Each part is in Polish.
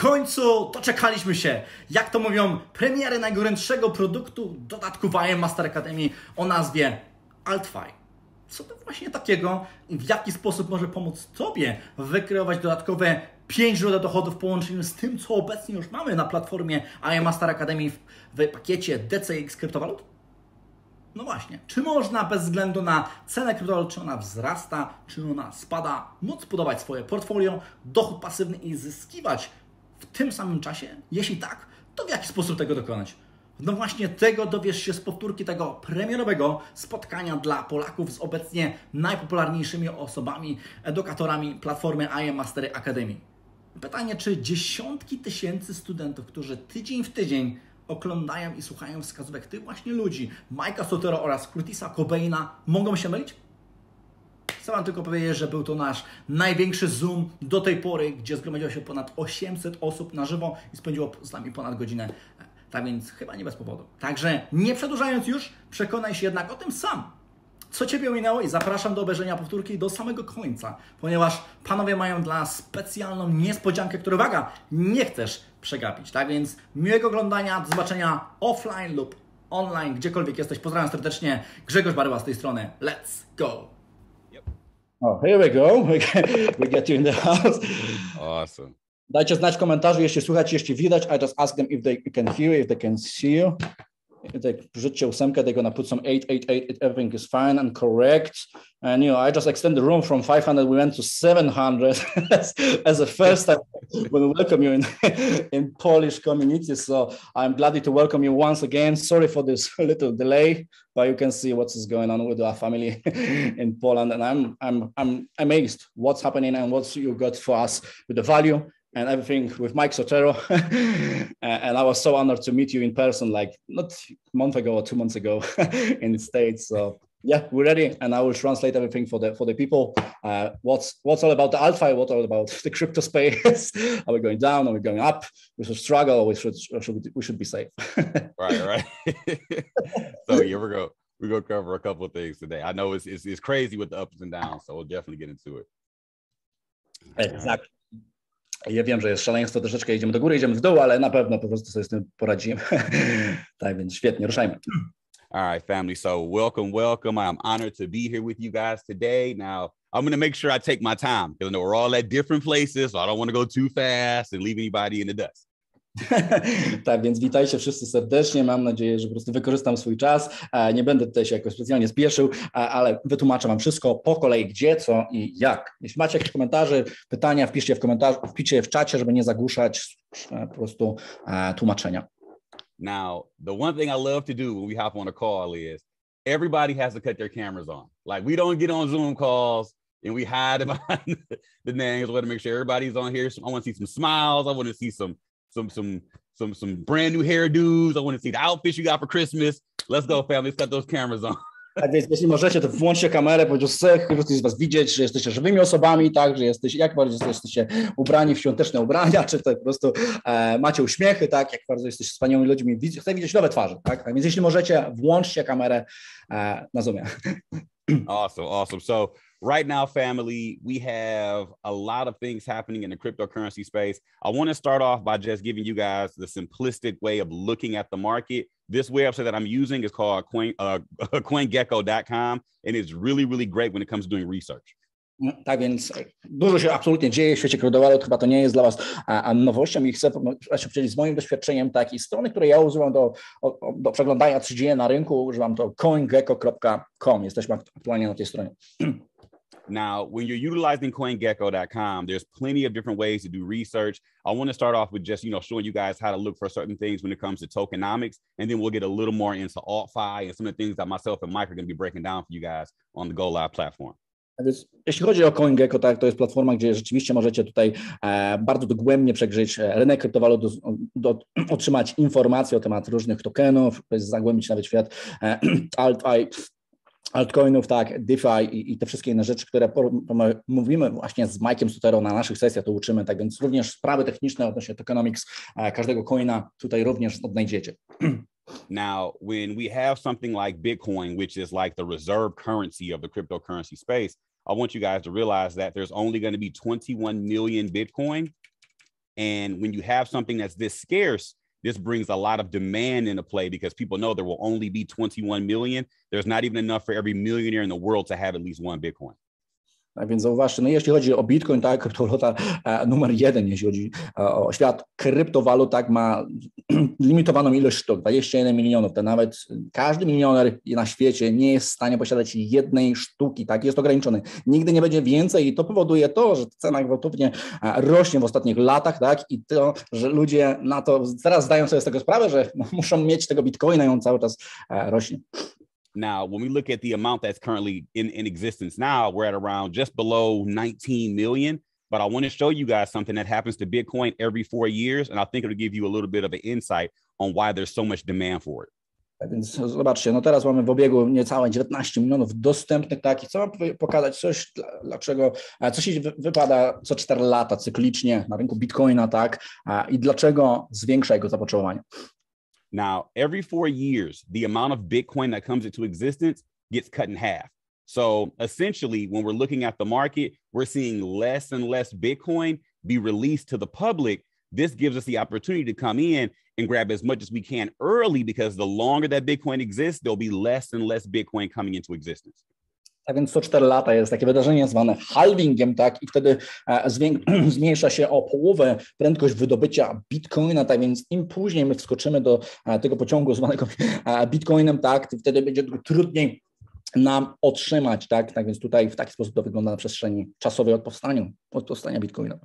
końcu doczekaliśmy się. Jak to mówią, premiery najgorętszego produktu dodatku w Master Academy o nazwie AltFi. Co to właśnie takiego i w jaki sposób może pomóc Tobie wykreować dodatkowe 5 źródeł dochodów w połączeniu z tym, co obecnie już mamy na platformie IM Master Academy w, w pakiecie DCX kryptowalut? No właśnie, czy można bez względu na cenę kryptowalut, czy ona wzrasta, czy ona spada, móc budować swoje portfolio, dochód pasywny i zyskiwać w tym samym czasie? Jeśli tak, to w jaki sposób tego dokonać? No właśnie tego dowiesz się z powtórki tego premierowego spotkania dla Polaków z obecnie najpopularniejszymi osobami, edukatorami platformy IM Mastery Academy. Pytanie, czy dziesiątki tysięcy studentów, którzy tydzień w tydzień oglądają i słuchają wskazówek tych właśnie ludzi, Mike'a Sotero oraz Curtisa Cobaina, mogą się mylić? Chcę Wam tylko powiedzieć, że był to nasz największy Zoom do tej pory, gdzie zgromadziło się ponad 800 osób na żywo i spędziło z nami ponad godzinę. Tak więc chyba nie bez powodu. Także nie przedłużając już, przekonaj się jednak o tym sam. Co Ciebie minęło i zapraszam do obejrzenia powtórki do samego końca, ponieważ panowie mają dla specjalną niespodziankę, którą, uwaga, nie chcesz przegapić. Tak więc miłego oglądania, do zobaczenia offline lub online, gdziekolwiek jesteś. Pozdrawiam serdecznie, Grzegorz Baryła z tej strony. Let's go! Oh, here we go. We get you in the house. Awesome. Dajcie znać w komentarzu, jeśli słychać, jeśli widać. I just ask them if they can hear if they can see you. They wrzućcie ósemkę, they're gonna put some 888, everything is fine and correct. And you know, I just extend the room from 500, we went to 700 as, a first time we welcome you in, in Polish community. So I'm glad to welcome you once again. Sorry for this little delay, but you can see what is going on with our family in Poland. And I'm, I'm, I'm amazed what's happening and what you got for us with the value and everything with Mike Sotero. and I was so honored to meet you in person, like not a month ago or two months ago in the States. So yeah, we're ready, and I will translate everything for the for the people. Uh, what's what's all about the alpha? What all about the crypto space? are we going down? Are we going up? We should struggle. We should, should we should be safe. right, right. so here we go. We're gonna cover a couple of things today. I know it's, it's it's crazy with the ups and downs, so we'll definitely get into it. Exactly. Ja wiem, że jest szaleństwo, troszeczkę idziemy do góry, idziemy w dół, ale na pewno po prostu sobie z tym poradzimy. tak więc świetnie, ruszajmy. All right, family. So welcome, welcome. I'm honored to be here with you guys today. Now, I'm going to make sure I take my time because we're all at different places, so I don't want to go too fast and leave anybody in the dust. tak, więc witajcie wszyscy serdecznie. Mam nadzieję, że po prostu wykorzystam swój czas. E, nie będę tutaj się jakoś specjalnie spieszył, e, ale wytłumaczę Wam wszystko po kolei, gdzie, co i jak. Jeśli macie jakieś komentarze, pytania, wpiszcie w komentarzu, wpiszcie w czacie, żeby nie zagłuszać e, po prostu tłumaczenia. Now, the one thing I love to do when we hop on a call is everybody has to cut their cameras on. Like we don't get on Zoom calls and we hide behind the names. We want to make sure everybody's on here. I want to see some smiles. I want to see some some some some some brand new hairdos. I want to see the outfits you got for Christmas. Let's go, family. Let's those cameras on. Tak więc jeśli możecie, to włączcie kamerę, chcę z was widzieć, że jesteście żywymi osobami, tak, że jesteście, jak bardzo jesteście ubrani w świąteczne ubrania, czy to po prostu e, macie uśmiechy, tak, jak bardzo jesteście wspaniałymi ludźmi, chcę widzieć nowe twarze, tak, tak więc jeśli możecie, włączcie kamerę e, na Zoomie. Awesome, awesome. So right now, family, we have a lot of things happening in the cryptocurrency space. I want to start off by just giving you guys the simplistic way of looking at the market. This website that I'm using is called Coin, uh, CoinGecko.com, and it's really, really great when it comes to doing research. Tak więc dużo się absolutnie dzieje w świecie kryptowalut, chyba to nie jest dla Was nowością i chcę się podzielić z moim doświadczeniem takiej strony, której ja używam do, do przeglądania, co dzieje na rynku, używam to coingecko.com. Jesteśmy aktualnie na tej stronie. Now, when you're utilizing CoinGecko.com, there's plenty of different ways to do research. I want to start off with just, you know, showing you guys how to look for certain things when it comes to tokenomics, and then we'll get a little more into AltFi and some of the things that myself and Mike are going to be breaking down for you guys on the Go Live platform. Jeśli chodzi o CoinGecko, tak, to jest platforma, gdzie rzeczywiście możecie tutaj e, bardzo dogłębnie przegryźć rynek kryptowalut, do, do, otrzymać informacje o temat różnych tokenów, zagłębić nawet świat e, alt-i, altcoinów, tak, DeFi i, i, te wszystkie inne rzeczy, które mówimy właśnie z Mike'iem Sutero na naszych sesjach, to uczymy, tak więc również sprawy techniczne odnośnie tokenomics e, każdego coina tutaj również odnajdziecie. Now, when we have something like Bitcoin, which is like the reserve currency of the cryptocurrency space, I want you guys to realize that there's only going to be 21 million Bitcoin And when you have something that's this scarce, this brings a lot of demand into play because people know there will only be 21 million. There's not even enough for every millionaire in the world to have at least one Bitcoin. Więc zauważcie, no jeśli chodzi o Bitcoin, tak, kryptowaluta e, numer jeden, jeśli chodzi e, o świat kryptowalut, tak, ma limitowaną ilość sztuk, 21 milionów, to nawet każdy milioner na świecie nie jest w stanie posiadać jednej sztuki, tak, jest ograniczony. Nigdy nie będzie więcej i to powoduje to, że cena gwałtownie e, rośnie w ostatnich latach, tak, i to, że ludzie na to teraz zdają sobie z tego sprawę, że muszą mieć tego Bitcoina i on cały czas rośnie. Now, when we look at the amount that's currently in, in existence now, we're at around just below 19 million. But I want to show you guys something that happens to Bitcoin every four years. And I think it'll give you a little bit of an insight on why there's so much demand for it. Więc zobaczcie, no teraz mamy w obiegu niecałe 19 milionów dostępnych takich. Chcę wam pokazać coś, dlaczego, co się wypada co 4 lata cyklicznie na rynku Bitcoina, tak, i dlaczego zwiększa jego zapotrzebowanie. Now, every four years, the amount of Bitcoin that comes into existence gets cut in half. So essentially, when we're looking at the market, we're seeing less and less Bitcoin be released to the public. This gives us the opportunity to come in and grab as much as we can early because the longer that Bitcoin exists, there'll be less and less Bitcoin coming into existence. Tak więc co 4 lata jest takie wydarzenie zwane halvingiem, tak, i wtedy e, zmniejsza się o połowę prędkość wydobycia bitcoina, tak więc im później my wskoczymy do e, tego pociągu zwanego e, bitcoinem, tak, wtedy będzie trudniej nam otrzymać, tak, tak więc tutaj w taki sposób to wygląda na przestrzeni czasowej od powstania, od powstania bitcoina.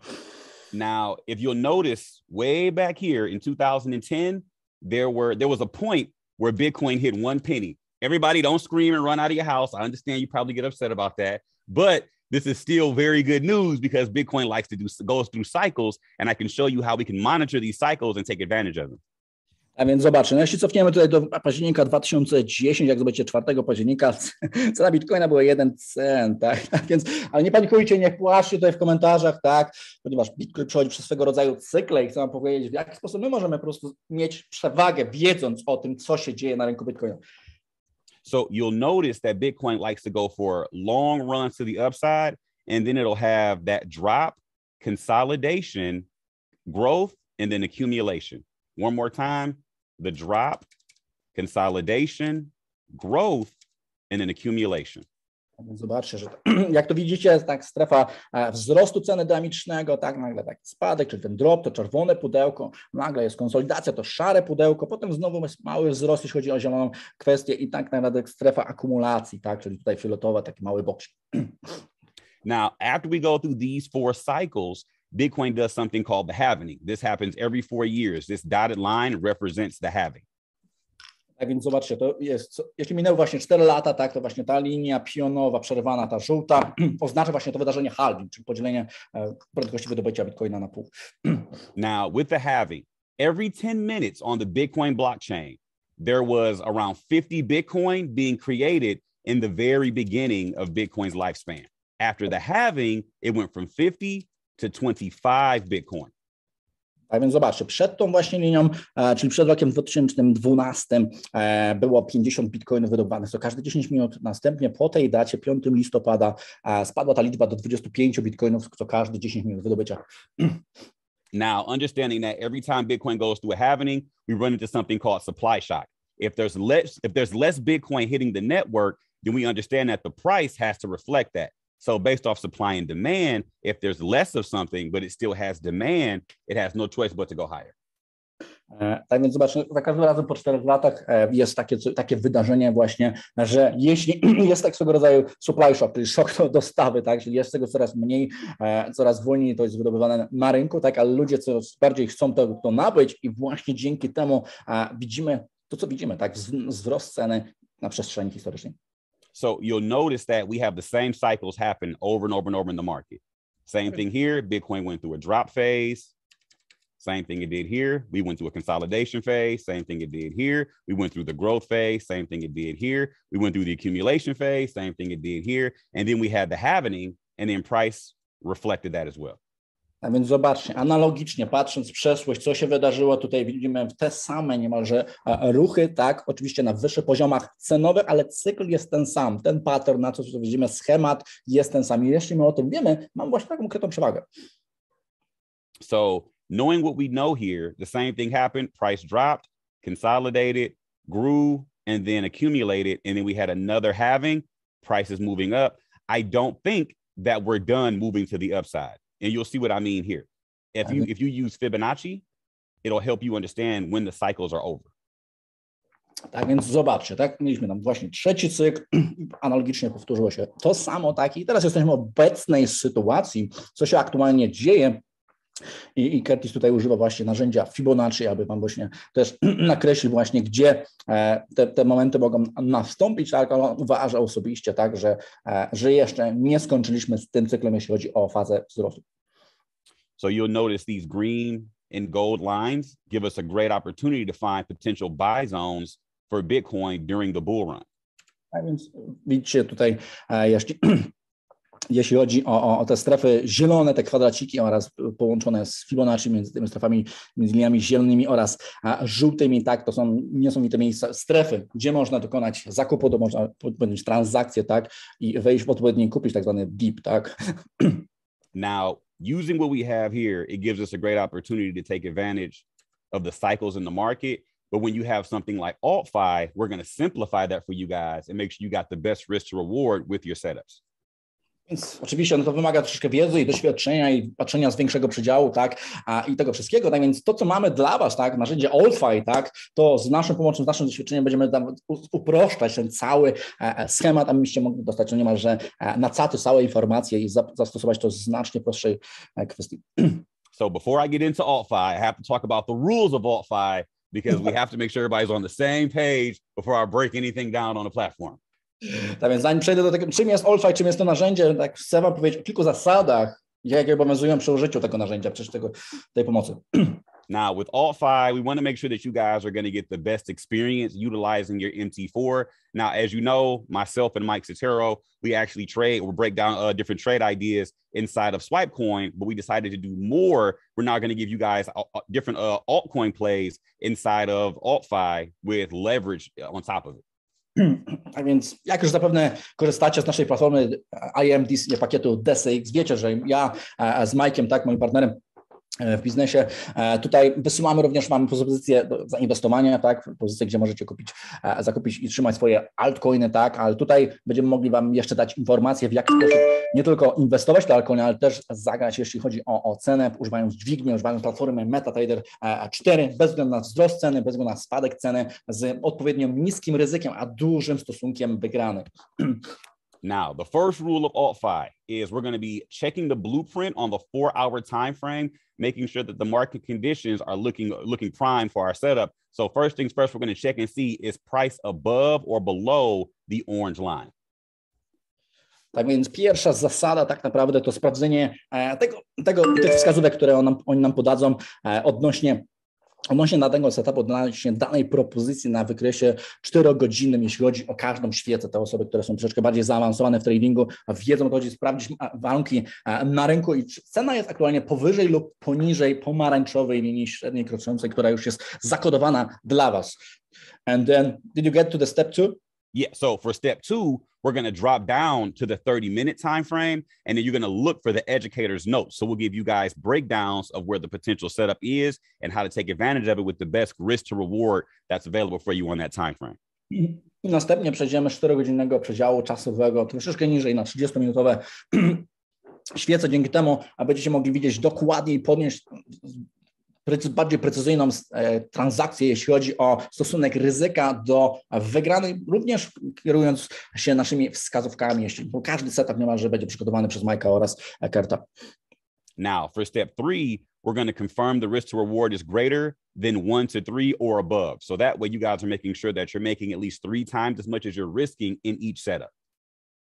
Now, if you'll notice way back here in 2010, there were there was a point where Bitcoin hit one penny. Everybody don't scream and run out of your house. I understand you probably get upset about that, but this is still very good news because Bitcoin likes to do goes through cycles, and I can show you how we can monitor these cycles and take advantage of them. A więc zobaczmy, no jeśli cofniemy tutaj do października 2010, jak zobaczycie 4 października, cena Bitcoina była 1 cent, tak? tak? Więc, ale nie panikujcie, nie płaszcie tutaj w komentarzach, tak? Ponieważ Bitcoin przechodzi przez swego rodzaju cykle i chcę wam powiedzieć, w jaki sposób my możemy po prostu mieć przewagę, wiedząc o tym, co się dzieje na rynku Bitcoina. So you'll notice that Bitcoin likes to go for long runs to the upside, and then it'll have that drop, consolidation, growth, and then accumulation. One more time the drop, consolidation, growth, and then accumulation. Zobaczcie, że jak to widzicie, tak strefa e, wzrostu ceny dynamicznego, tak nagle taki spadek, czyli ten drop, to czerwone pudełko, nagle jest konsolidacja, to szare pudełko, potem znowu jest mały wzrost, jeśli chodzi o zieloną kwestię i tak naprawdę strefa akumulacji, tak, czyli tutaj fioletowa, taki mały boks. Now, after we go through these four cycles, Bitcoin does something called the halving. This happens every four years. This dotted line represents the halving. Tak więc zobaczcie, to jest, jeśli minęły właśnie 4 lata, tak, to właśnie ta linia pionowa, przerwana, ta żółta, oznacza właśnie to wydarzenie halving, czyli podzielenie e, prędkości wydobycia bitcoina na pół. Now, with the halving, every 10 minutes on the Bitcoin blockchain, there was around 50 Bitcoin being created in the very beginning of Bitcoin's lifespan. After the halving, it went from 50 to 25 Bitcoin. Tak więc zobaczcie, przed tą właśnie linią, e, czyli przed rokiem 2012 e, było 50 bitcoinów wydobywanych co każde 10 minut. Następnie po tej dacie, 5 listopada, e, spadła ta liczba do 25 bitcoinów co każde 10 minut wydobycia. Now, understanding that every time Bitcoin goes through a halving, we run into something called supply shock. If there's less, if there's less Bitcoin hitting the network, then we understand that the price has to reflect that. So based off supply and demand, if there's less of something, but it still has demand, it has no choice but to go higher. E, tak więc zobaczmy, za każdym razem po czterech latach e, jest takie, takie wydarzenie właśnie, że jeśli jest tak swego rodzaju supply shock, czyli szok do dostawy, tak, czyli jest tego coraz mniej, e, coraz wolniej to jest wydobywane na rynku, tak, ale ludzie coraz bardziej chcą to, to nabyć i właśnie dzięki temu widzimy to, co widzimy, tak, wzrost ceny na przestrzeni historycznej. So you'll notice that we have the same cycles happen over and over and over in the market. Same hmm. thing here. Bitcoin went through a drop phase. Same thing it did here. We went through a consolidation phase. Same thing it did here. We went through the growth phase. Same thing it did here. We went through the accumulation phase. Same thing it did here. And then we had the halvening, and then price reflected that as well. A więc zobaczcie, analogicznie patrząc w przeszłość, co się wydarzyło, tutaj widzimy te same niemalże ruchy, tak, oczywiście na wyższych poziomach cenowych, ale cykl jest ten sam, ten pattern, na co widzimy, schemat jest ten sam. I jeśli my o tym wiemy, mam właśnie taką konkretną przewagę. So knowing what we know here, the same thing happened. Price dropped, consolidated, grew, and then accumulated. And then we had another halving, prices moving up. I don't think that we're done moving to the upside. And you'll see what I mean here. If you if you use Fibonacci, it'll help you understand when the cycles are over. Tak więc zobaczcie, tak? Mieliśmy tam właśnie trzeci cykl, analogicznie powtórzyło się to samo, tak? I teraz jesteśmy w obecnej sytuacji, co się aktualnie dzieje. I, I Curtis tutaj używa właśnie narzędzia Fibonacci, aby Wam właśnie też nakreślił właśnie, gdzie e, te, te momenty mogą nastąpić, tak, ale on uważa osobiście tak, że, e, że jeszcze nie skończyliśmy z tym cyklem, jeśli chodzi o fazę wzrostu. So you'll notice these green and gold lines give us a great opportunity to find potential buy zones for Bitcoin during the bull run. A więc widzicie tutaj, e, jeśli, jeśli chodzi o, o, te strefy zielone, te kwadraciki oraz połączone z Fibonacci między tymi strefami, między liniami zielonymi oraz żółtymi, tak, to są niesamowite miejsca, strefy, gdzie można dokonać zakupu, to można podjąć transakcję, tak, i wejść w odpowiedni, kupić tak zwany deep, tak. Now, using what we have here, it gives us a great opportunity to take advantage of the cycles in the market. But when you have something like AltFi, we're going to simplify that for you guys and make sure you got the best risk to reward with your setups. Więc oczywiście no to wymaga troszeczkę wiedzy i doświadczenia i patrzenia z większego przedziału, tak, a, i tego wszystkiego, tak więc to, co mamy dla Was, tak, narzędzie AllFi, tak, to z naszą pomocą, z naszym doświadczeniem będziemy tam uproszczać ten cały e, schemat, abyście mogli dostać no niemalże e, na caty całe informacje i za, zastosować to znacznie prostszej e, kwestii. So before I get into AltFi, I have to talk about the rules of AltFi because we have to make sure everybody's on the same page before I break anything down on the platform. Tak więc zanim przejdę do tego, czym jest czym jest to narzędzie, tak chcę Wam powiedzieć o kilku zasadach, jakie obowiązują przy użyciu tego narzędzia, tego, tej pomocy. Now, with AltFi, we want to make sure that you guys are going to get the best experience utilizing your MT4. Now, as you know, myself and Mike Sotero, we actually trade or break down uh, different trade ideas inside of Swipecoin, but we decided to do more. We're now going to give you guys uh, different uh, altcoin plays inside of AltFi with leverage on top of it. A więc jak już zapewne korzystacie z naszej platformy IMD pakietu DSX, wiecie, że ja z Mike'iem, tak, moim partnerem, w biznesie. Tutaj wysyłamy również, mamy pozycję zainwestowania, tak, pozycję, gdzie możecie kupić, zakupić i trzymać swoje altcoiny, tak, ale tutaj będziemy mogli Wam jeszcze dać informacje, w jaki sposób nie tylko inwestować w te altcoiny, ale też zagrać, jeśli chodzi o, o cenę, używając dźwigni, używając platformy MetaTrader 4, bez względu na wzrost ceny, bez względu na spadek ceny, z odpowiednio niskim ryzykiem, a dużym stosunkiem wygranych. Now, the first rule of AltFi is we're going to be checking the blueprint on the four-hour time frame, making sure that the market conditions are looking looking prime for our setup. So first things first, we're going to check and see is price above or below the orange line. Tak więc pierwsza zasada tak naprawdę to sprawdzenie tego, tego tych wskazówek, które on nam, oni nam podadzą odnośnie Odnośnie danego setupu, odnośnie danej propozycji na wykresie 4-godzinnym, jeśli chodzi o każdą świecę, te osoby, które są troszeczkę bardziej zaawansowane w tradingu, wiedzą to, chodzi sprawdzić warunki na rynku i cena jest aktualnie powyżej lub poniżej pomarańczowej linii średniej kroczącej, która już jest zakodowana dla Was. And then, did you get to the step two? Yeah. So for step two, we're going to drop down to the 30 minute time frame and then you're going to look for the educator's notes so we'll give you guys breakdowns of where the potential setup is and how to take advantage of it with the best risk to reward that's available for you on that time frame I następnie przejdziemy z 4-godzinnego przedziału czasowego troszeczkę niżej na 30-minutowe świece. Dzięki temu będziecie mogli widzieć dokładnie i podnieść bardziej precyzyjną e, transakcję, jeśli chodzi o stosunek ryzyka do wygranej, również kierując się naszymi wskazówkami, jeśli, bo każdy setup niemalże będzie przygotowany przez Majka oraz Kerta. Now, for step three, we're going to confirm the risk to reward is greater than one to three or above. So that way, you guys are making sure that you're making at least three times as much as you're risking in each setup.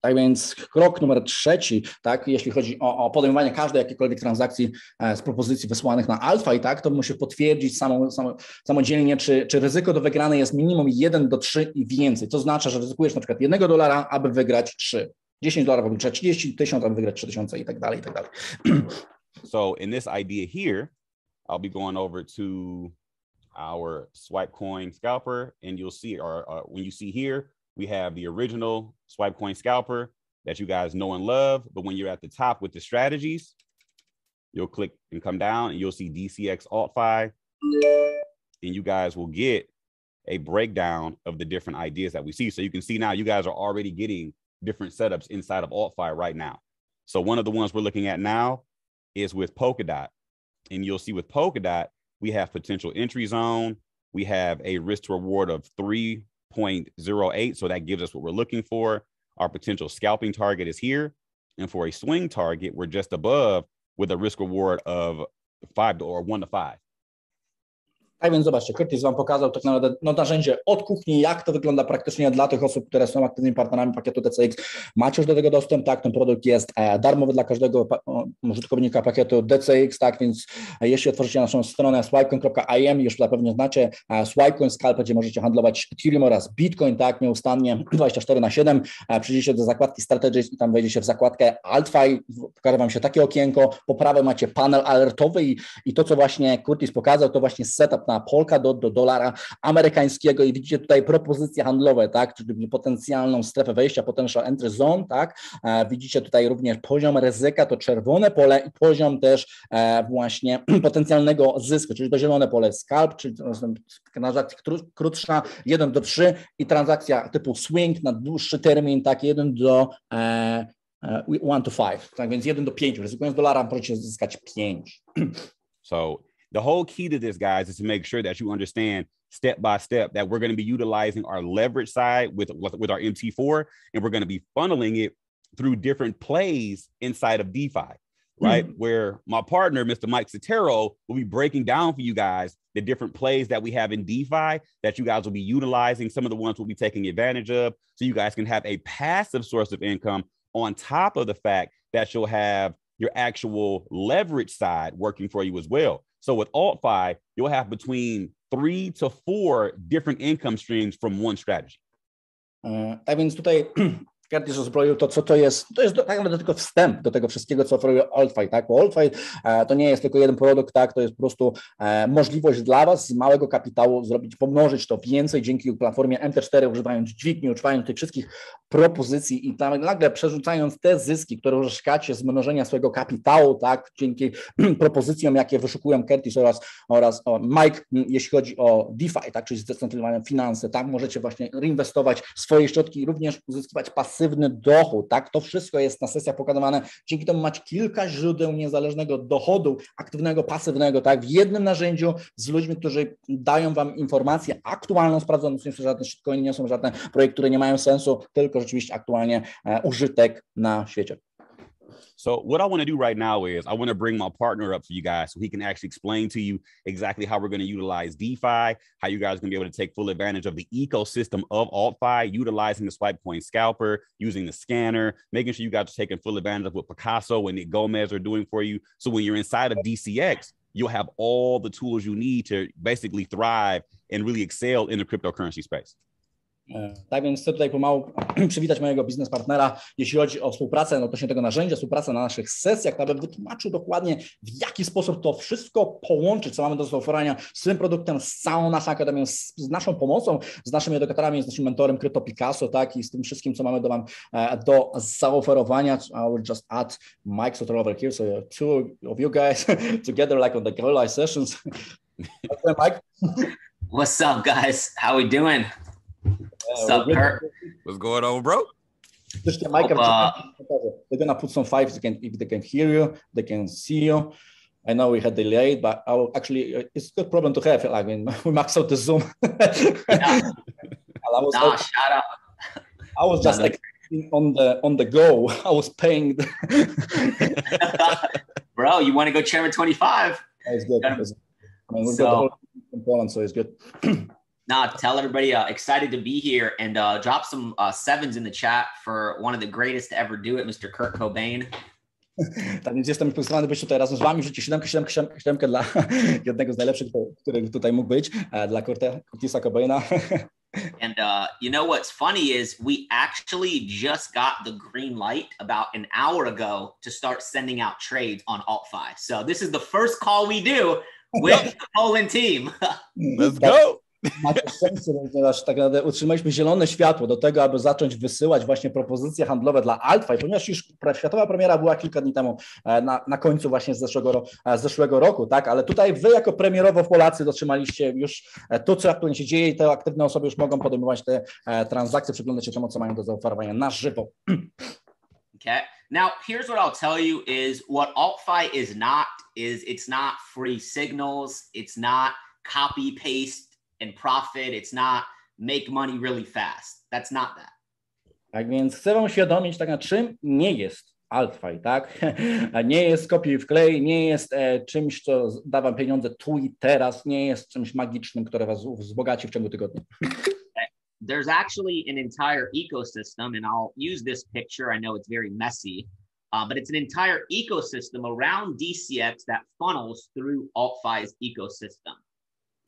Tak więc krok numer trzeci, tak, jeśli chodzi o, o podejmowanie każdej jakiejkolwiek transakcji e, z propozycji wysłanych na alfa i tak, to musi potwierdzić samo, samo, samodzielnie, czy, czy ryzyko do wygranej jest minimum 1 do 3 i więcej. To znaczy, że ryzykujesz na przykład 1 dolara, aby wygrać 3. 10 dolarów, aby wygrać 30, 1000, aby wygrać 3000 i tak dalej, i tak dalej. So in this idea here, I'll be going over to our swipe coin scalper and you'll see, or uh, when you see here, we have the original swipe coin scalper that you guys know and love. But when you're at the top with the strategies, you'll click and come down and you'll see DCX AltFi. And you guys will get a breakdown of the different ideas that we see. So you can see now you guys are already getting different setups inside of AltFi right now. So one of the ones we're looking at now is with Polkadot. And you'll see with Polkadot, we have potential entry zone. We have a risk to reward of 3.08. So that gives us what we're looking for. Our potential scalping target is here. And for a swing target, we're just above with a risk reward of five to, or one to five. Tak więc zobaczcie, Curtis Wam pokazał tak naprawdę no, narzędzie od kuchni, jak to wygląda praktycznie dla tych osób, które są aktywnymi partnerami pakietu DCX. Macie już do tego dostęp, tak, ten produkt jest e, darmowy dla każdego użytkownika pakietu DCX, tak, więc e, jeśli otworzycie naszą stronę swipecoin.im, już pewnie znacie, e, Swipecoin Scalp, gdzie możecie handlować Ethereum oraz Bitcoin, tak, nieustannie 24 na 7, przyjdziecie do zakładki Strategies i tam wejdziecie w zakładkę AltFi, pokaże Wam się takie okienko, po prawej macie panel alertowy i, i to, co właśnie Curtis pokazał, to właśnie setup na Polkadot do dolara amerykańskiego. I widzicie tutaj propozycje handlowe, tak, czyli potencjalną strefę wejścia, potential entry zone, tak, e, widzicie tutaj również poziom ryzyka, to czerwone pole i poziom też e, właśnie potencjalnego zysku, czyli to zielone pole scalp, czyli transakcja krótsza 1 do 3 i transakcja typu swing na dłuższy termin, tak, 1 do 1 e, to 5, tak? Więc 1 do 5, ryzykując dolara możecie zyskać 5. So the whole key to this, guys, is to make sure that you understand step by step that we're going to be utilizing our leverage side with, with our MT4, and we're going to be funneling it through different plays inside of DeFi, right? Mm-hmm. Where my partner, Mr. Mike Sotero, will be breaking down for you guys the different plays that we have in DeFi that you guys will be utilizing. Some of the ones we'll be taking advantage of. So you guys can have a passive source of income on top of the fact that you'll have your actual leverage side working for you as well. So with AltFi, you'll have between three to four different income streams from one strategy. Uh, tak więc tutaj Curtis uzbroił to, co to jest. To jest tak naprawdę tylko wstęp do tego wszystkiego, co oferuje AltFi, tak? Bo e, to nie jest tylko jeden produkt, tak? To jest po prostu e, możliwość dla Was z małego kapitału zrobić, pomnożyć to więcej dzięki platformie MT4, używając dźwigni, używając tych wszystkich propozycji i tam nagle przerzucając te zyski, które uzyskacie z mnożenia swojego kapitału, tak? Dzięki propozycjom, jakie wyszukują Curtis oraz, oraz Mike, jeśli chodzi o DeFi, tak? Czyli zdecentralizowane finanse, tam możecie właśnie reinwestować swoje środki i również uzyskiwać pasywne pasywny dochód, tak? To wszystko jest na sesjach pokazywane. Dzięki temu macie kilka źródeł niezależnego dochodu, aktywnego, pasywnego, tak? W jednym narzędziu z ludźmi, którzy dają Wam informację aktualną, sprawdzoną, nie są żadne shitcoiny, nie są żadne projekty, które nie mają sensu, tylko rzeczywiście aktualnie e, użytek na świecie. So what I want to do right now is I want to bring my partner up for you guys so he can actually explain to you exactly how we're going to utilize DeFi, how you guys are going to be able to take full advantage of the ecosystem of AltFi, utilizing the swipe coin scalper, using the scanner, making sure you guys are taking full advantage of what Picasso and Nick Gomez are doing for you. So when you're inside of DCX, you'll have all the tools you need to basically thrive and really excel in the cryptocurrency space. E, tak więc chcę tutaj pomału przywitać mojego biznes partnera, jeśli chodzi o współpracę odnośnie tego narzędzia, współpracę na naszych sesjach, aby wytłumaczył dokładnie, w jaki sposób to wszystko połączyć, co mamy do zaoferowania z tym produktem, z całą naszą akademią, z, z naszą pomocą, z naszymi edukatorami, z naszym mentorem Krypto Picasso, tak, i z tym wszystkim, co mamy do Wam e, do zaoferowania. I will just add Mike Sotter over here, so two of you guys together like on the Go Live sessions. What's up, guys? How we doing? What's up, Kurt? What's going on, bro? Just the mic. Uh, they're gonna put some fives. They can, if they can hear you, they can see you. I know we had delayed, but I will actually uh, it's a good problem to have. I mean, we max out the Zoom. yeah. I was, nah, shout out. I was just like on the on the go. I was paying. The Bro, you want to go chairman twenty five? It's good. I mean, we've so, got the whole in Poland, so it's good. Nah, tell everybody uh, excited to be here and uh, drop some uh, sevens in the chat for one of the greatest to ever do it, Mr. Kurt Cobain. Tak więc jestem pozyskowany być tutaj razem z Wami. Rzucić 7, 7, 7, 7 dla jednego z najlepszych, który tutaj mógł być, dla Curtisa Cobaina. And uh, you know what's funny is we actually just got the green light about an hour ago to start sending out trades on AltFi. So this is the first call we do with the Poland team. Let's go. Macie szczęście, ponieważ tak naprawdę utrzymaliśmy zielone światło do tego, aby zacząć wysyłać właśnie propozycje handlowe dla Altfy, ponieważ już światowa premiera była kilka dni temu e, na, na końcu właśnie zeszłego, e, zeszłego roku, tak? Ale tutaj wy jako premierowo Polacy dotrzymaliście już e, to, co aktualnie się dzieje i te aktywne osoby już mogą podejmować te transakcje, przyglądać się temu, co mają do zaoferowania na żywo. Okay. Now, here's what I'll tell you is what AltFi is not is it's not free signals, it's not copy paste and profit. It's not make money really fast. That's not that. Tak więc chcę Wam uświadomić, tak na czym nie jest AltFi, tak? Nie jest kopiuj wklej, nie jest e, czymś, co da Wam pieniądze tu i teraz, nie jest czymś magicznym, które Was wzbogaci w ciągu tygodnia. There's actually an entire ecosystem, and I'll use this picture. I know it's very messy, uh, but it's an entire ecosystem around DCX that funnels through AltFi's ecosystem.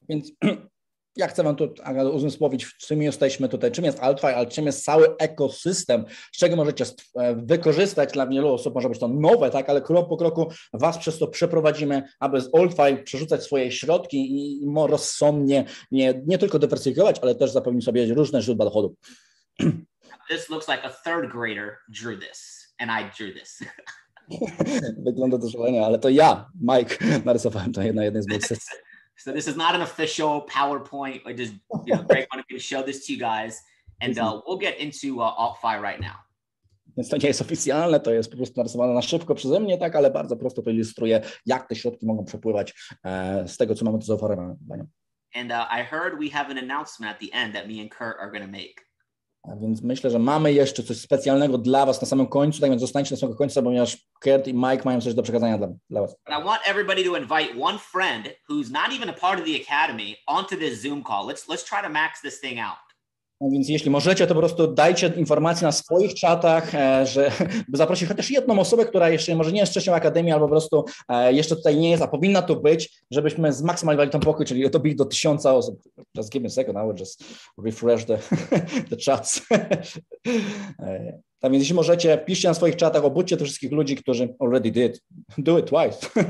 Więc ja chcę Wam tu uzmysłowić, czym jesteśmy tutaj, czym jest Altfi, ale czym jest cały ekosystem, z czego możecie e, wykorzystać. Dla wielu osób może być to nowe, tak, ale krok po kroku Was przez to przeprowadzimy, aby z Altfi przerzucać swoje środki i rozsądnie nie, nie tylko dywersyfikować, ale też zapewnić sobie różne źródła dochodu. This looks like a third grader drew this, and I drew this. Wygląda to szalenie, ale to ja, Mike, narysowałem to na jednej z moich sesji. So this is not an official PowerPoint. I just, you know, Greg wanted me to show this to you guys, and uh, we'll get into uh, AltFi right now. Więc to nie jest oficjalne, to jest po prostu narysowane na szybko przeze mnie, tak, ale bardzo prosto to ilustruje, jak te środki mogą przepływać e, z tego, co mamy do zaoferowania. And uh, I heard we have an announcement at the end that me and Kurt are going to make. A więc myślę, że mamy jeszcze coś specjalnego dla Was na samym końcu, tak więc zostańcie na ponieważ Kurt i Mike mają coś do przekazania dla, dla Was. I want everybody to invite one friend who's not even a part of the academy onto this Zoom call. Let's let's try to max this thing out. No więc jeśli możecie, to po prostu dajcie informacje na swoich czatach, e, że by zaprosić chociaż jedną osobę, która jeszcze może nie jest wcześniej Akademii, albo po prostu e, jeszcze tutaj nie jest, a powinna tu być, żebyśmy zmaksymalizowali ten pokój, czyli to być do tysiąca osób. Just give me a second, I will just refresh the, the chats. E, tak więc jeśli możecie, piszcie na swoich czatach, obudźcie tych wszystkich ludzi, którzy already did. Do it twice.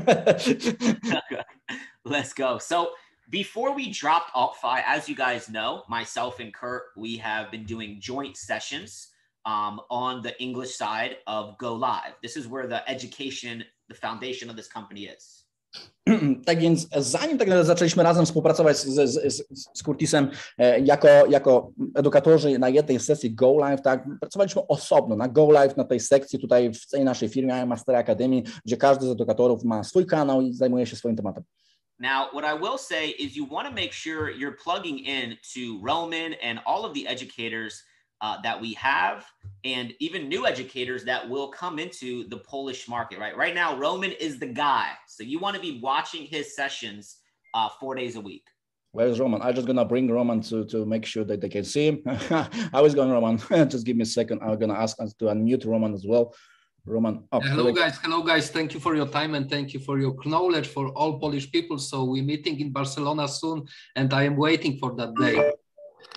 Let's go. So before we dropped AltFi, as you guys know, myself and Kurt, we have been doing joint sessions um, on the English side of Go Live. This is where the education, the foundation of this company is. Tak więc zanim tak zaczęliśmy razem współpracować z, z, z Curtisem e, jako, jako edukatorzy na jednej sesji Go Live, tak, pracowaliśmy osobno na Go Live, na tej sekcji tutaj w tej naszej firmie Master Academy, gdzie każdy z edukatorów ma swój kanał i zajmuje się swoim tematem. Now, what I will say is you want to make sure you're plugging in to Roman and all of the educators uh, that we have, and even new educators that will come into the Polish market, right? Right now, Roman is the guy. So you want to be watching his sessions uh, four days a week. Where's Roman? I'm just gonna bring Roman to to make sure that they can see him. How is going, Roman? just give me a second. I'm gonna ask us to unmute Roman as well. Roman. Oh, hello, guys. Hello, guys. Thank you for your time and thank you for your knowledge for all Polish people. So we're meeting in Barcelona soon, and I am waiting for that day.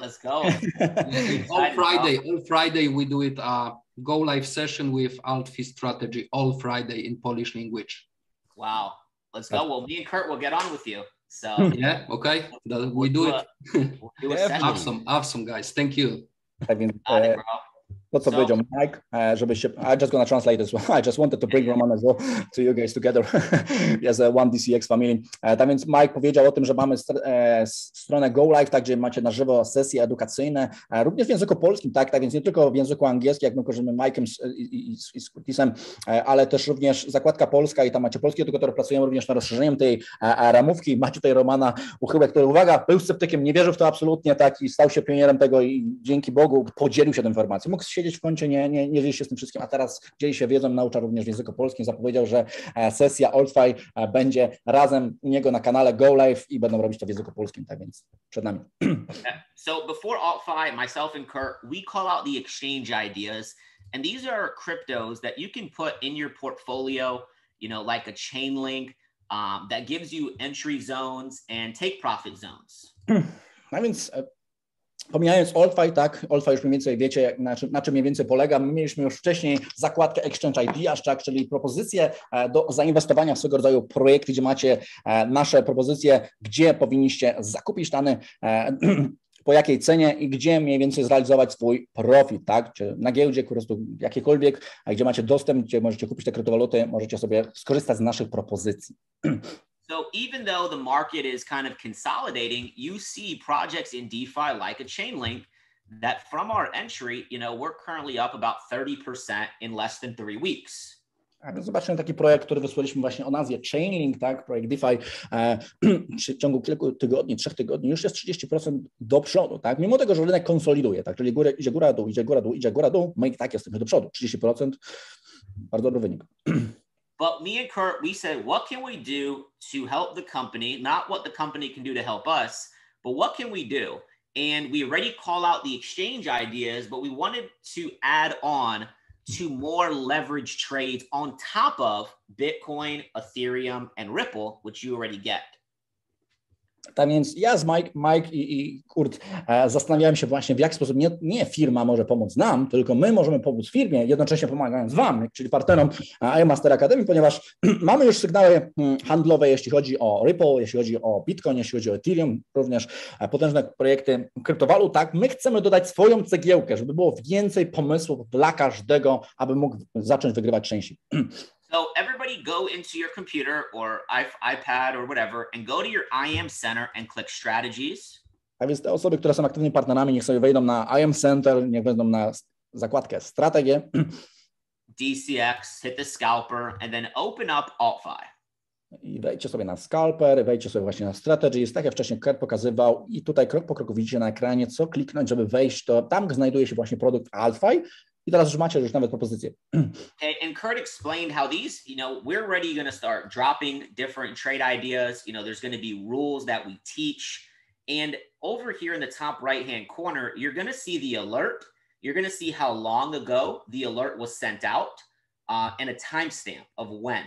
Let's go. all Friday, all Friday we do it. Uh, go live session with Altfi strategy all Friday in Polish language. Wow. Let's go. Well, me and Kurt will get on with you. So yeah, okay. we we'll do, do, it. we'll do awesome, awesome, guys. Thank you. I mean, uh, to, co so, powiedział Mike, żebyście, I just gonna translate this one. I just wanted to bring Roman as well to you guys together as a One DCX family. Tak więc Mike powiedział o tym, że mamy stronę Go Live, tak, gdzie macie na żywo sesje edukacyjne, również w języku polskim, tak, tak więc nie tylko w języku angielskim, jak my korzystamy Mike'em i, i, z Curtisem, ale też również zakładka polska i tam macie polski edukator, pracują również nad rozszerzeniem tej ramówki. Macie tutaj Romana Uchyłek, który, uwaga, był sceptykiem, nie wierzył w to absolutnie, tak, i stał się pionierem tego i dzięki Bogu podzielił się tą informacją. Mógł siedzieć w kącie, nie, nie, nie dzieli się z tym wszystkim, a teraz dzieli się wiedzą, naucza również w języku polskim. Zapowiedział, że e, sesja Oldfy e, będzie razem u niego na kanale Go Live i będą robić to w języku polskim, tak więc przed nami. So before AltFi, myself and Kurt, we call out the exchange ideas. And these are cryptos that you can put in your portfolio, you know, like a chain link um, that gives you entry zones and take profit zones. No więc Pomijając AllFi, tak, AllFi już mniej więcej wiecie, na, czym, na czym mniej więcej polega. My mieliśmy już wcześniej zakładkę Exchange Ideas, tak, czyli propozycje e, do zainwestowania w swego rodzaju projekty, gdzie macie e, nasze propozycje, gdzie powinniście zakupić dane, po jakiej cenie i gdzie mniej więcej zrealizować swój profit, tak? Czy na giełdzie, po prostu jakiekolwiek, gdzie macie dostęp, gdzie możecie kupić te kryptowaluty, możecie sobie skorzystać z naszych propozycji. So even though the market is kind of consolidating, you see projects in DeFi like a Chainlink that from our entry, you know, we're currently up about 30% in less than three weeks. Więc zobaczmy taki projekt, który wysłaliśmy właśnie o nazwie Chainlink, tak, projekt DeFi e, w ciągu kilku tygodni, trzech tygodni już jest 30% do przodu, tak, mimo tego, że rynek konsoliduje, tak, czyli górę, idzie góra, dół, idzie góra, dół, idzie góra, dół, my i tak jesteśmy do przodu, 30%, bardzo dobry wynik. But me and Kurt, we said, what can we do to help the company? Not what the company can do to help us, but what can we do? And we already call out the exchange ideas, but we wanted to add on to more leverage trades on top of Bitcoin, Ethereum, and Ripple, which you already get. Tak więc ja z Mike, Mike i, i Kurt e, zastanawiałem się właśnie, w jaki sposób nie, nie, firma może pomóc nam, tylko my możemy pomóc firmie, jednocześnie pomagając Wam, czyli partnerom iMaster Academy, ponieważ mamy już sygnały hmm, handlowe, jeśli chodzi o Ripple, jeśli chodzi o Bitcoin, jeśli chodzi o Ethereum, również e, potężne projekty kryptowalut. Tak, my chcemy dodać swoją cegiełkę, żeby było więcej pomysłów dla każdego, aby mógł zacząć wygrywać częściej. So everybody go into your computer or iPad or whatever and go to your IM Center and click Strategies. A więc te osoby, które są aktywnymi partnerami, niech sobie wejdą na IM Center, niech wejdą na zakładkę Strategie. DCX, hit the scalper and then open up AltFi. I wejdźcie sobie na Scalper, wejdźcie sobie właśnie na Strategies, tak jak wcześniej Kurt pokazywał i tutaj krok po kroku widzicie na ekranie, co kliknąć, żeby wejść, to tam znajduje się właśnie produkt AltFi, Okay, and Kurt explained how these, you know, we're already going to start dropping different trade ideas. You know, there's going to be rules that we teach. And over here in the top right hand corner, you're going to see the alert. You're going to see how long ago the alert was sent out uh, and a timestamp of when.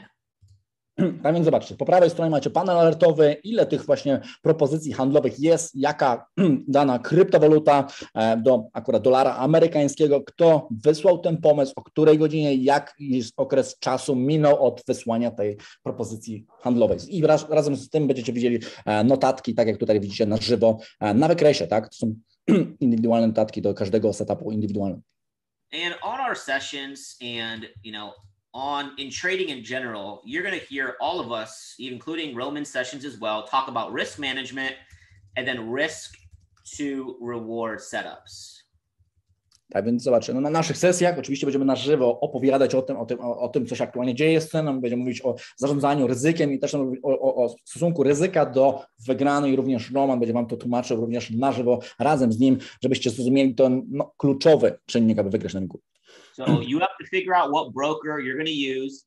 Tak więc zobaczcie, po prawej stronie macie panel alertowy, ile tych właśnie propozycji handlowych jest, jaka dana kryptowaluta e, do akurat dolara amerykańskiego, kto wysłał ten pomysł, o której godzinie, jak okres czasu minął od wysłania tej propozycji handlowej. I raz, razem z tym będziecie widzieli e, notatki, tak jak tutaj widzicie na żywo, e, na wykresie, tak? To są indywidualne notatki do każdego setupu indywidualnego. And on our sessions and, you know, on in trading in general, you're going to hear all of us, including Roman sessions as well, talk about risk management and then risk to reward setups. Tak więc zobaczcie, no na naszych sesjach oczywiście będziemy na żywo opowiadać o tym, o tym, o, o tym co się aktualnie dzieje z ceną, będziemy mówić o zarządzaniu ryzykiem i też o, o, o stosunku ryzyka do wygranej. Również Roman będzie Wam to tłumaczył również na żywo razem z nim, żebyście zrozumieli ten no, kluczowy czynnik, aby wygrać na rynku. So you have to figure out what broker you're going to use.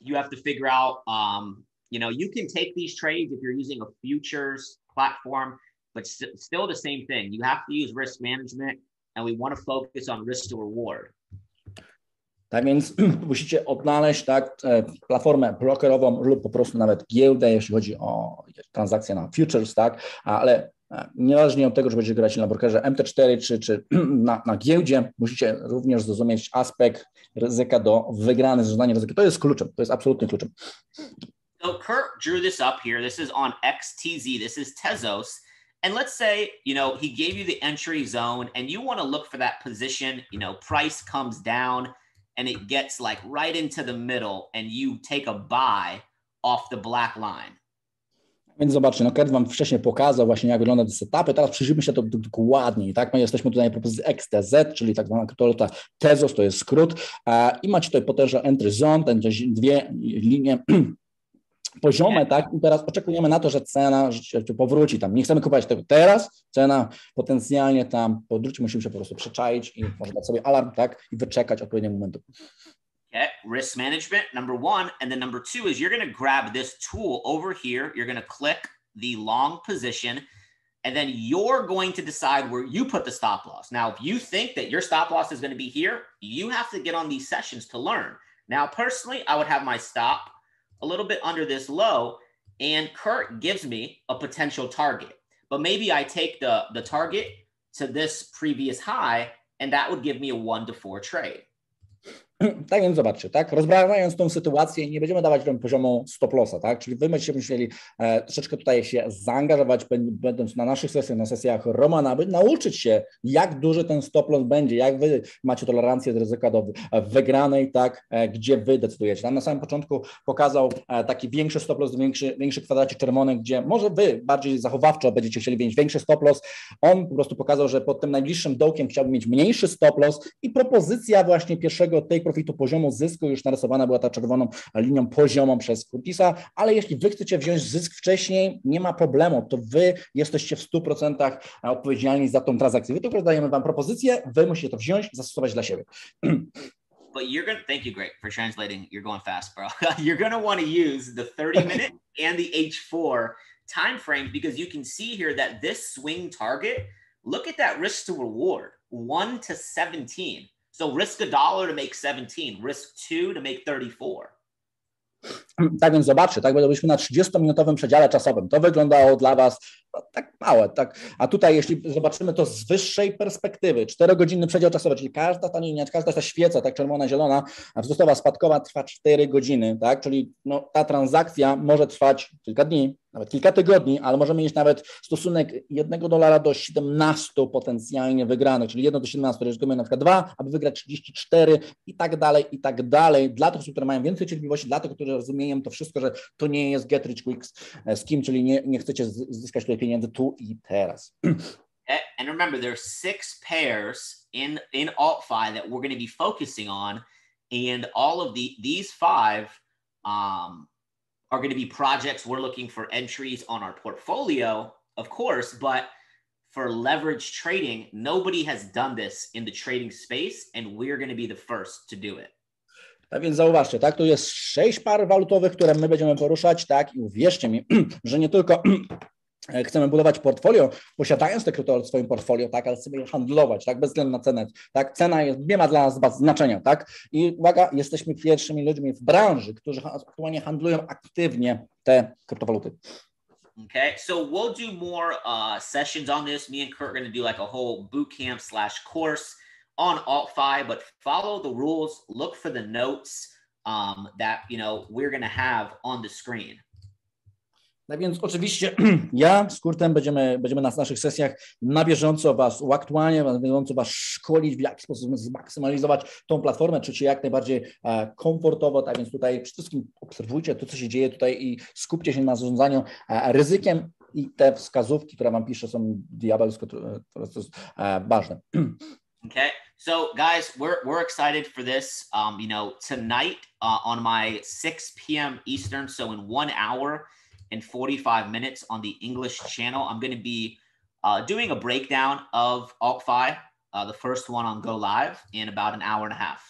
You have to figure out, um, you know, you can take these trades if you're using a futures platform, but st- still the same thing. You have to use risk management, and we want to focus on risk to reward. Tak więc musicie odnaleźć tak, platformę brokerową lub po prostu nawet giełdę, jeśli chodzi o transakcje na futures, tak, ale Niezależnie od tego, że będziecie grać na brokerze MT4 czy, czy na, na giełdzie, musicie również zrozumieć aspekt ryzyka do wygrany, zarządzania ryzyka. To jest kluczem, to jest absolutnie kluczem. So Kurt drew this up here. This is on XTZ. This is Tezos. And let's say, you know, he gave you the entry zone and you want to look for that position, you know, price comes down and it gets like right into the middle and you take a buy off the black line. Więc zobaczcie, no Kurt Wam wcześniej pokazał właśnie, jak wygląda te setupy. Teraz przyjrzyjmy się to dokładniej, tak? My jesteśmy tutaj na propozycji XTZ, czyli tak zwana kryptowaluta Tezos, to jest skrót i macie tutaj potężę entry zone, ten dwie linie poziome, tak? I teraz oczekujemy na to, że cena powróci tam. Nie chcemy kupować tego teraz, cena potencjalnie tam powróci, musimy się po prostu przyczaić i można dać sobie alarm, tak? I wyczekać odpowiedniego momentu. Okay, risk management, number one. And then number two is you're going to grab this tool over here. You're going to click the long position, and then you're going to decide where you put the stop loss. Now, if you think that your stop loss is going to be here, you have to get on these sessions to learn. Now, personally, I would have my stop a little bit under this low, and Kurt gives me a potential target. But maybe I take the, the target to this previous high, and that would give me a one to four trade. Tak więc zobaczcie, tak, rozbrajając tą sytuację, nie będziemy dawać wam poziomu stop lossa, tak, czyli wy będziecie musieli e, troszeczkę tutaj się zaangażować, będąc na naszych sesjach, na sesjach Romana, by nauczyć się, jak duży ten stop loss będzie, jak wy macie tolerancję do ryzyka do wygranej, tak, e, gdzie wy decydujecie. Tam na samym początku pokazał e, taki większy stop loss, większy, większy kwadracik czerwony, gdzie może wy bardziej zachowawczo będziecie chcieli mieć większy stop loss, on po prostu pokazał, że pod tym najbliższym dołkiem chciałby mieć mniejszy stop loss i propozycja właśnie pierwszego tej profitu poziomu zysku już narysowana była ta czerwoną linią poziomą przez Curtisa, ale jeśli wy chcecie wziąć zysk wcześniej, nie ma problemu, to wy jesteście w 100% odpowiedzialni za tą transakcję. Wy tylko dajemy wam propozycję, wy musicie to wziąć i zastosować dla siebie. but you're gonna thank you for translating you're going fast bro you're gonna want to use the 30 minute and the h4 time frames because you can see here that this swing target look at that risk to reward 1 to 17 So risk a dollar to make 17, risk two to make 34. Tak więc zobaczcie, tak byliśmy na 30-minutowym przedziale czasowym. To wyglądało dla Was tak małe. Tak. A tutaj, jeśli zobaczymy to z wyższej perspektywy, 4-godzinny przedział czasowy, czyli każda ta linia, każda ta świeca, tak czerwona, zielona, wzrostowa, spadkowa trwa 4 godziny, tak? Czyli no, ta transakcja może trwać kilka dni, nawet kilka tygodni, ale możemy mieć nawet stosunek 1 dolara do 17 potencjalnie wygranych, czyli 1 do 17, ryzykujemy na przykład 2, aby wygrać 34 i tak dalej, i tak dalej. Dla tych, które mają więcej cierpliwości, dla tych, którzy rozumieją to wszystko, że to nie jest get rich quick scheme, czyli nie, nie chcecie zyskać tutaj pieniędzy tu i teraz. And remember, there's six pairs in in AltFi that we're going to be focusing on, and all of the these five um, are going to be projects we're looking for entries on our portfolio, of course, but for leverage trading, nobody has done this in the trading space, and we're going to be the first to do it. Tak więc zauważcie, tak, tu jest sześć par walutowych, które my będziemy poruszać, tak, i uwierzcie mi, że nie tylko chcemy budować portfolio, posiadając te kryptowaluty w swoim portfolio, tak, ale chcemy je handlować, tak, bez względu na cenę, tak, cena jest, nie ma dla nas znaczenia, tak, i uwaga, jesteśmy pierwszymi ludźmi w branży, którzy aktualnie handlują aktywnie te kryptowaluty. Okay, so we'll do more uh, sessions on this. Me and Kurt are going to do like a whole boot camp slash course on AltFi, but follow the rules. Look for the notes um, that you know we're going to have on the screen. No więc oczywiście ja z Kurtem będziemy, będziemy na naszych sesjach na bieżąco Was uaktualniać, na bieżąco Was szkolić, w jaki sposób zmaksymalizować tą platformę, czy się jak najbardziej e, komfortowo, tak więc tutaj przede wszystkim obserwujcie to, co się dzieje tutaj i skupcie się na zarządzaniu e, ryzykiem i te wskazówki, które Wam piszę, są diabelsko jest ważne. Okay, so guys, we're we're excited for this. Um, you know, tonight uh, on my 6 p.m. Eastern, so in one hour and 45 minutes on the English channel, I'm going to be uh, doing a breakdown of AltFi, uh, the first one on Go Live, in about an hour and a half.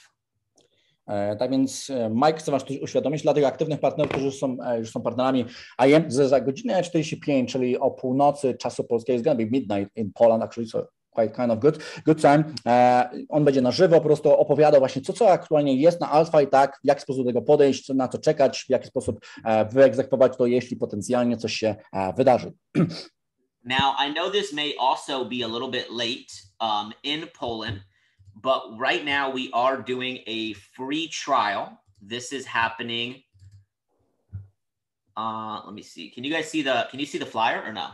Tak więc Mike chce Was uświadomić dla tych aktywnych partnerów, którzy są, już są partnerami IM, że za godzinę 45, czyli o północy czasu polskiego, jest going to be midnight in Poland actually, so quite kind of good, good time. E, on będzie na żywo po prostu opowiadał właśnie, co, co aktualnie jest na Alpha i tak, w jaki sposób do tego podejść, na co czekać, w jaki sposób e, wyegzekwować to, jeśli potencjalnie coś się e, wydarzy. Now, I know this may also be a little bit late um, in Poland, but right now we are doing a free trial. This is happening. Uh, let me see. Can you guys see the? Can you see the flyer or no?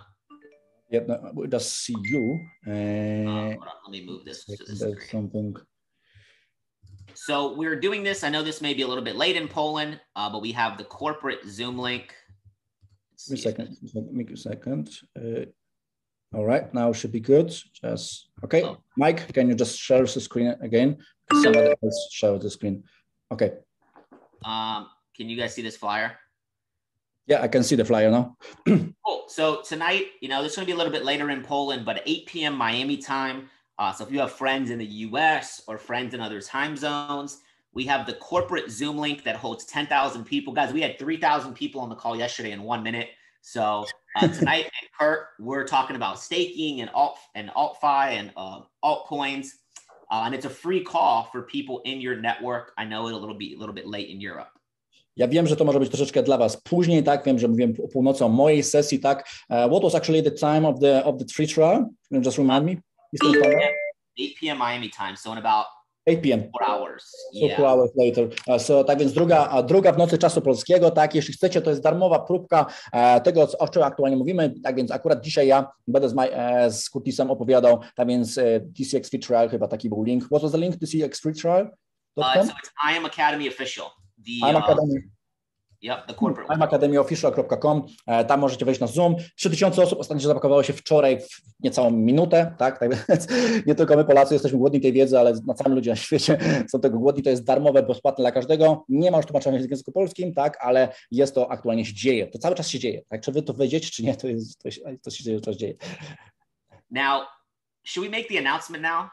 It does see you. Uh, uh, let me move this to screen. Something. So we're doing this. I know this may be a little bit late in Poland, uh, but we have the corporate Zoom link. Give me a second. Make a second. Uh, all right, now should be good. Just okay. Oh. Mike, can you just share the screen again? Somebody else share the screen. Okay. Um, can you guys see this flyer? Yeah, I can see the flyer now. cool. So tonight, you know, this is going to be a little bit later in Poland, but 8 p.m. Miami time. Uh, so if you have friends in the US or friends in other time zones, we have the corporate Zoom link that holds 10,000 people. Guys, we had 3,000 people on the call yesterday in one minute. So uh, tonight, and Kurt, we're talking about staking and alt and altfi and uh, altcoins, uh, and it's a free call for people in your network. I know it'll be a little bit late in Europe. Ja wiem, że to może być troszeczkę dla Was później, tak? Wiem, że mówiłem o północy o mojej sesji, tak? Uh, what was actually the time of the of the free trial? Just remind me? Eastern 8 Standard. p.m. 8 p.m. Miami time. So in about 8 p.m. four hours. Yeah. hours later. Uh, So, tak więc druga, druga w nocy czasu polskiego, tak, jeśli chcecie, to jest darmowa próbka e, tego, co- o czym aktualnie mówimy, tak więc akurat dzisiaj ja będę z, e, z Kurtisem opowiadał, tak więc e, TCX Free Trial, chyba taki był link. What was the link? TCX Free Trial? Uh, so it's I am Academy official. The I'm uh, Academy. yep, the corporate one. iMacademyofficial.com. E, Tam możecie wejść na Zoom. 3000 osób ostatnio zapakowało się wczoraj w niecałą minutę, tak? tak więc nie tylko my Polacy jesteśmy głodni tej wiedzy, ale na całym ludzie na świecie są tego głodni. To jest darmowe, bezpłatne dla każdego. Nie ma już tłumaczenia w języku polskim, tak? Ale jest to aktualnie się dzieje. To cały czas się dzieje. Tak? Czy wy to wejdziecie, czy nie, to, jest, to, się, to się dzieje, to się dzieje. Now, should we make the announcement now?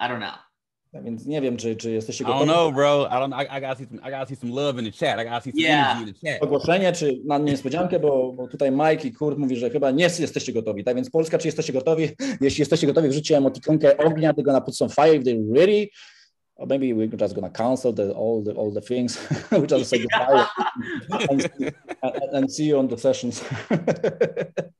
I don't know. Więc nie wiem, czy, czy jesteście I don't gotowi. know, bro. I don't. I, I gotta see some. I gotta see some love in the chat. I gotta see some Yeah. energy in the chat. ogłoszenie, czy na niespodziankę, bo, bo tutaj Mike i Kurt mówi, że chyba nie jesteście gotowi. Tak więc Polska, czy jesteście gotowi? Jeśli jesteście gotowi, wrzućcie emotikonkę ognia, tego na put some fire if they're ready. Or maybe we're just gonna cancel the, all the all the things. we just say goodbye and, and, and see you on the sessions.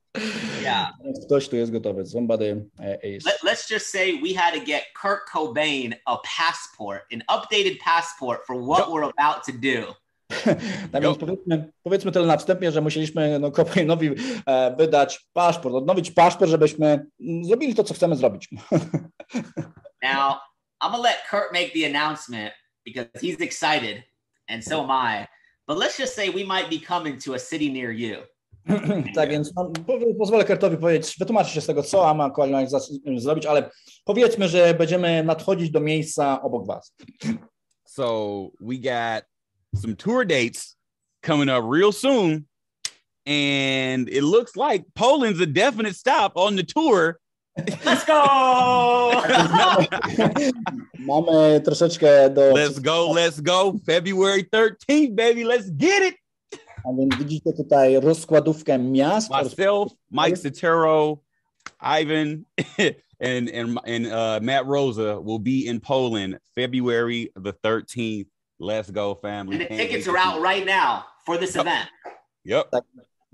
Yeah. Ktoś tu jest gotowy. Somebody uh, is. Let, let's just say we had to get Kurt Cobain a passport, an updated passport for what we're about to do. Tak więc powiedzmy, powiedzmy tyle na wstępie, że musieliśmy no, Cobainowi e, wydać paszport, odnowić paszport, żebyśmy mm, zrobili to, co chcemy zrobić. Now, I'm gonna let Kurt make the announcement because he's excited, and so am I. But let's just say we might be coming to a city near you. tak więc no, po- pozwolę Kurtowi powiedzieć, wytłumaczyć się z tego, co ma aktualnie za- zrobić, ale powiedzmy, że będziemy nadchodzić do miejsca obok Was. So we got some tour dates coming up real soon, and it looks like Poland's a definite stop on the tour. Let's go! Mamy troszeczkę do... Let's go, let's go. February 13th, baby. Let's get it. A więc widzicie tutaj rozkładówkę miast. Myself, Mike Sotero, Ivan, and and and uh, Matt Rosa will be in Poland February the 13th. Let's go, family. and the tickets are out right now for this Yep. event. Yep.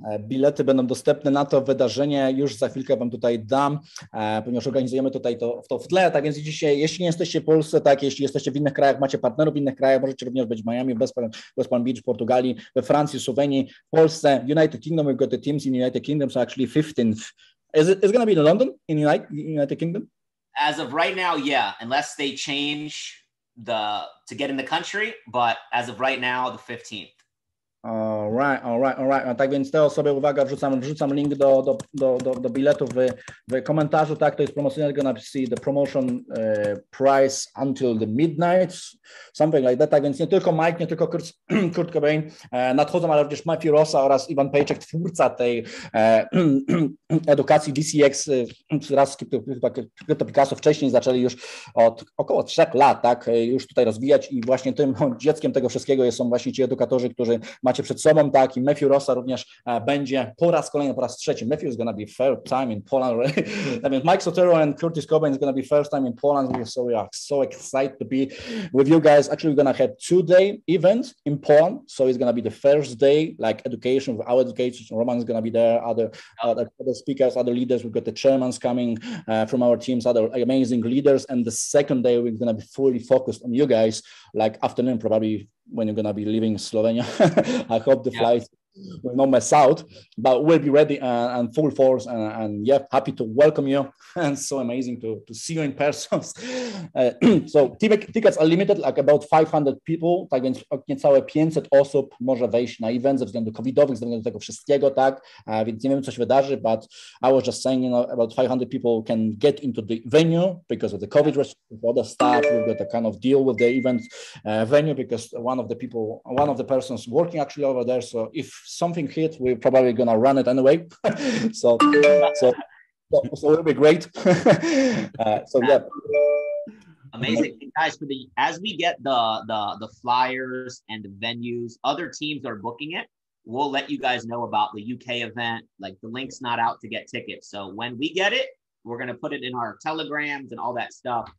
E, Bilety będą dostępne na to wydarzenie. Już za chwilkę Wam tutaj dam, e, ponieważ organizujemy tutaj to, to w tle. Tak więc dzisiaj, jeśli nie jesteście w Polsce, tak, jeśli jesteście w innych krajach, macie partnerów w innych krajach, możecie również być w Miami, West Palm, West Palm Beach, Portugalii, we Francji, Słowenii, Polsce, United Kingdom. We've got the teams in United Kingdom, so actually 15th. Is it is going to be in London, in United, United Kingdom? As of right now, yeah, unless they change the to get in the country, but as of right now, the 15th. All right, all right, all right. No, tak więc te osoby, uwaga, wrzucam, wrzucam link do, do, do, do, do biletów w, w komentarzu, tak, to jest promocyjne, gonna see the promotion uh, price until the midnight, something like that, tak więc nie tylko Mike, nie tylko Kurt, Kurt Cobain e, nadchodzą, ale również Matthew Rossa oraz Ivan Pejczek, twórca tej e, edukacji DCX, e, raz chyba Crypto Picasso wcześniej zaczęli już od około trzech lat, tak, już tutaj rozwijać i właśnie tym dzieckiem tego wszystkiego są właśnie ci edukatorzy, którzy macie przed sobą, tak, i Matthew Rossa również będzie po raz kolejny, po raz trzeci. Matthew is gonna be third time in Poland already. I mean, Mike Sotero and Curtis Cobain is gonna be first time in Poland, so we are so excited to be with you guys. Actually, we're gonna have two-day event in Poland, so it's gonna be the first day, like education with our educators. Roman is gonna be there, other other, other speakers, other leaders. We've got the chairmans coming uh, from our teams, other amazing leaders. And the second day, we're gonna be fully focused on you guys, like afternoon, probably when you're gonna be leaving Slovenia. I hope the Yeah. flight will not mess out, but we'll be ready and, and full force. And, and yeah, happy to welcome you. And so amazing to, to see you in person. Uh, so ticket- tickets are limited, like about 500 people, tak więc niecałe 500 osób może wejść na event ze względów covidowych, ze względu tego wszystkiego, tak, a więc nie wiem, co się wydarzy, but I was just saying, you know, about 500 people can get into the venue because of the COVID restrictions, other staff, we've got a kind of deal with the event uh, venue because one of the people, one of the persons working actually over there, so if something hits, we're probably gonna run it anyway, so, so, so, so it'll be great. uh, so yeah, Amazing And guys for the as we get the the the flyers and the venues, other teams are booking it. We'll let you guys know about the UK event. Like the link's not out to get tickets. So when we get it, we're gonna put it in our telegrams and all that stuff.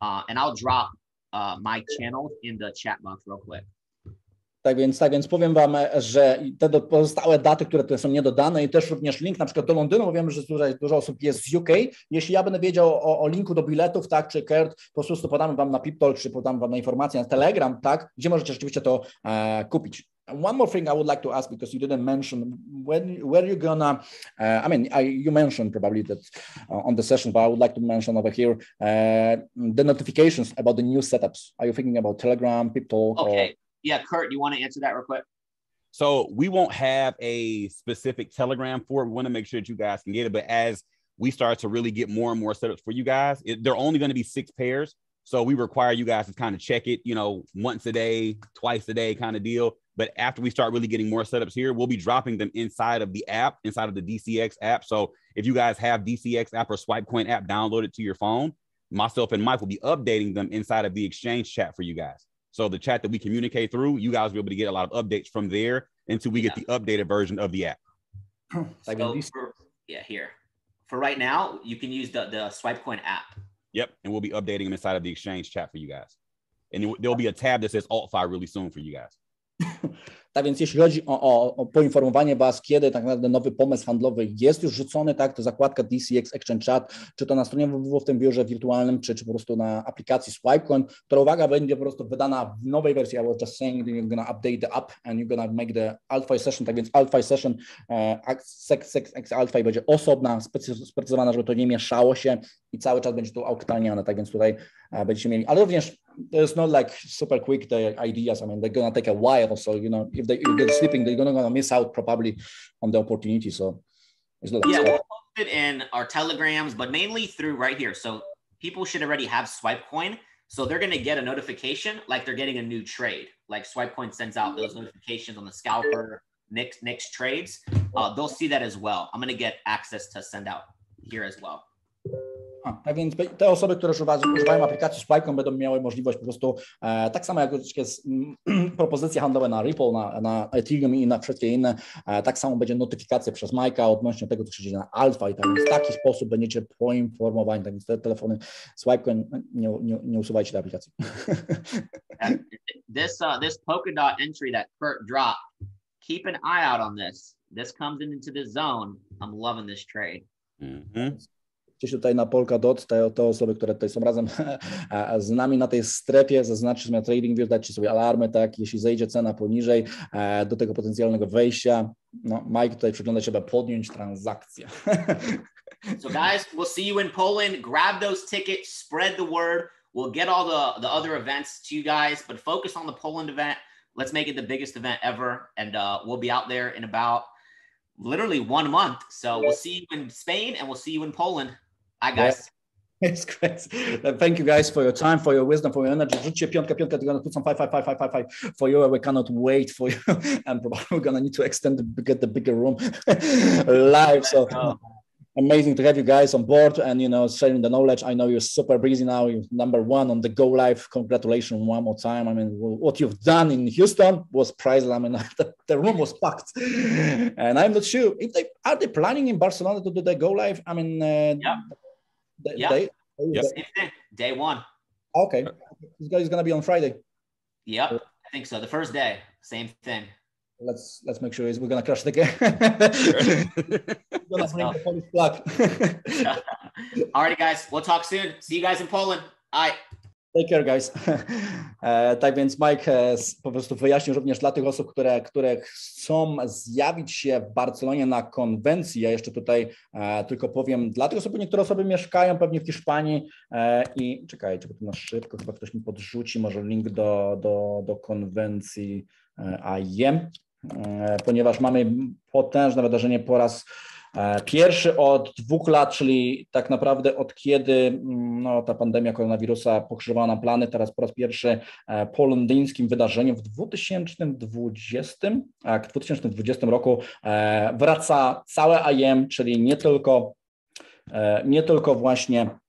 Uh, and I'll drop uh, my channel in the chat box real quick. Tak więc, tak więc powiem Wam, że te do, pozostałe daty, które tutaj są niedodane i też również link na przykład do Londynu, bo wiemy, że tutaj dużo osób jest z UK. Jeśli ja będę wiedział o, o linku do biletów, tak, czy Kurt, po prostu podamy Wam na PipTalk, czy podamy Wam na informację na Telegram, tak, gdzie możecie rzeczywiście to e, kupić. One more thing I would like to ask because you didn't mention when where you're gonna. Uh, I mean, I, you mentioned probably that uh, on the session, but I would like to mention over here uh, the notifications about the new setups. Are you thinking about Telegram, PipTalk? Okay. Or... Yeah, Kurt, you want to answer that real quick? So we won't have a specific Telegram for it. We want to make sure that you guys can get it. But as we start to really get more and more setups for you guys, it, they're only going to be six pairs. So we require you guys to kind of check it, you know, once a day, twice a day kind of deal. But after we start really getting more setups here, we'll be dropping them inside of the app, inside of the DCX app. So if you guys have DCX app or SwipeCoin app downloaded to your phone, myself and Mike will be updating them inside of the exchange chat for you guys. So the chat that we communicate through, you guys will be able to get a lot of updates from there until we get the updated version of the app. So for, yeah, here. For right now, you can use the, the SwipeCoin app. Yep. And we'll be updating them inside of the exchange chat for you guys. And there'll be a tab that says AltFi really soon for you guys. Tak więc jeśli chodzi o, o, o, poinformowanie Was, kiedy tak naprawdę nowy pomysł handlowy jest już rzucony, tak, to zakładka DCX Exchange Chat, czy to na stronie www w tym biurze wirtualnym, czy, czy po prostu na aplikacji SwipeCoin, która uwaga, będzie po prostu wydana w nowej wersji. I was just saying that you're gonna update the app and you're gonna make the AltFi session, tak więc AltFi session, e, AltFi będzie osobna, sprecyzowana, żeby to nie mieszało się i cały czas będzie tu uaktualniane, tak więc tutaj e, będziecie mieli, ale również there's not like super quick the ideas. I mean, they're gonna take a while. So you know, if they if they're sleeping, they're gonna, gonna miss out probably on the opportunity. So it's not yeah, we'll post it in our telegrams, but mainly through right here. So people should already have Swipe Coin. So they're gonna get a notification like they're getting a new trade. Like Swipe Coin sends out those notifications on the scalper next next trades. Uh, they'll see that as well. I'm gonna get access to send out here as well. A, tak więc te osoby, które używają aplikacji Spike'ą będą miały możliwość po prostu, e, tak samo jak jest mm, propozycje handlowe na Ripple, na, na Ethereum i na wszystkie inne, e, tak samo będzie notyfikacja przez Majka odnośnie tego, co się dzieje na Alpha i tak więc w taki sposób będziecie poinformowani, tak więc te telefony Swipecoin, nie, nie, nie usuwajcie tej aplikacji. this, uh, this Polkadot entry that Kurt dropped, keep an eye out on this. This comes into the zone. I'm loving this trade. Mm -hmm gdzieś tutaj na Polkadot, te, te osoby, które tutaj są razem z nami na tej strefie, zaznaczyć na TradingView, dać sobie alarmy, tak, jeśli zejdzie cena poniżej e, do tego potencjalnego wejścia, no Mike tutaj przygląda się, aby podjąć transakcję. So guys, we'll see you in Poland. Grab those tickets, spread the word. We'll get all the, the other events to you guys, but focus on the Poland event. Let's make it the biggest event ever. And uh, we'll be out there in about literally one month. So we'll see you in Spain and we'll see you in Poland. Hi guys. It's great. Thank you guys for your time, for your wisdom, for your energy. Rzućcie piątkę, piątkę, gonna put some five, five, five, five, five, five for you. We cannot wait for you. And probably we're gonna need to extend to get the bigger room live. So amazing to have you guys on board and you know sharing the knowledge. I know you're super busy now. You're number one on the Go Live. Congratulations one more time. I mean, what you've done in Houston was priceless. I mean, the, the room was packed, and I'm not sure if they are they planning in Barcelona to do the Go Live. I mean, uh, yeah yeah. Day, yep. day, day one. Okay. This guy is gonna be on Friday. Yep, I think so. The first day, same thing. Let's let's make sure we're gonna crush the game. gonna bring the Polish flag. Alrighty, guys. We'll talk soon. See you guys in Poland. All right. Take care, guys. E, tak więc Mike e, po prostu wyjaśnił również dla tych osób, które, które chcą zjawić się w Barcelonie na konwencji. Ja jeszcze tutaj e, tylko powiem, dla tych osób, niektóre osoby mieszkają pewnie w Hiszpanii i czekajcie, bo tu na szybko chyba ktoś mi podrzuci może link do, do, do konwencji AIM, ponieważ mamy potężne wydarzenie po raz pierwszy od dwóch lat, czyli tak naprawdę od kiedy mm, no, ta pandemia koronawirusa pokrzyżowała nam plany, teraz po raz pierwszy e, po londyńskim wydarzeniu w 2020, tak, w 2020 roku e, wraca całe IM, czyli nie tylko, nie tylko właśnie E,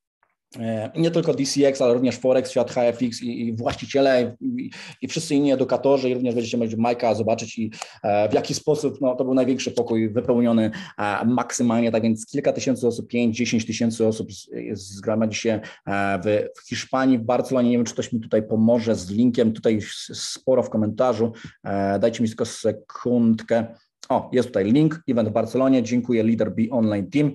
nie tylko DCX, ale również Forex, świat HFX i, i właściciele i, i, wszyscy inni edukatorzy i również będziecie mogli Majka zobaczyć i e, w jaki sposób, no to był największy pokój wypełniony e, maksymalnie, tak więc kilka tysięcy osób, 5-10 tysięcy osób zgromadzi się e, w, w, Hiszpanii, w Barcelonie, nie wiem czy ktoś mi tutaj pomoże z linkiem, tutaj sporo w komentarzu, e, dajcie mi tylko sekundkę. O, jest tutaj link, event w Barcelonie, dziękuję Leader B Online Team.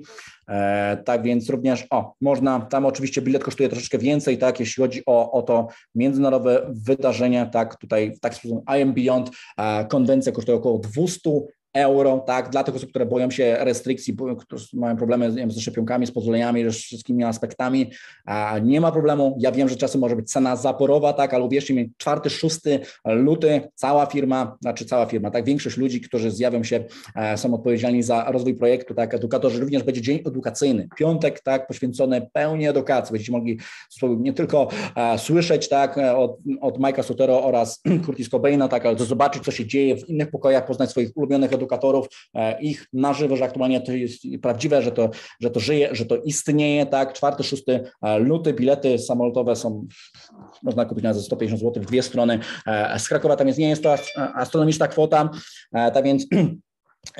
E, tak więc również, o, można, tam oczywiście bilet kosztuje troszeczkę więcej, tak, jeśli chodzi o, o to międzynarodowe wydarzenie, tak, tutaj w taki sposób I am Beyond, e, konwencja kosztuje około 200 euro, tak, dla tych osób, które boją się restrykcji, które mają problemy wiem, ze szczepionkami, z pozwoleniami, z wszystkimi aspektami, nie ma problemu. Ja wiem, że czasem może być cena zaporowa, tak, ale uwierzcie mi, 4-6 luty, cała firma, znaczy cała firma, tak, większość ludzi, którzy zjawią się, e, są odpowiedzialni za rozwój projektu, tak, edukatorzy, również będzie dzień edukacyjny, piątek, tak, poświęcony pełni edukacji, będziecie mogli nie tylko e, słyszeć, tak, e, od, od Mike'a Sotero oraz Curtis Cobaina, tak, ale zobaczyć, co się dzieje w innych pokojach, poznać swoich ulubionych edukatorów, edukatorów, e, ich na żywo, że aktualnie to jest prawdziwe, że to, że to żyje, że to istnieje, tak, 4-6 e, luty, bilety samolotowe są, można kupić na za 150 zł w dwie strony, e, z Krakowa tam jest, nie jest to astronomiczna kwota, tak więc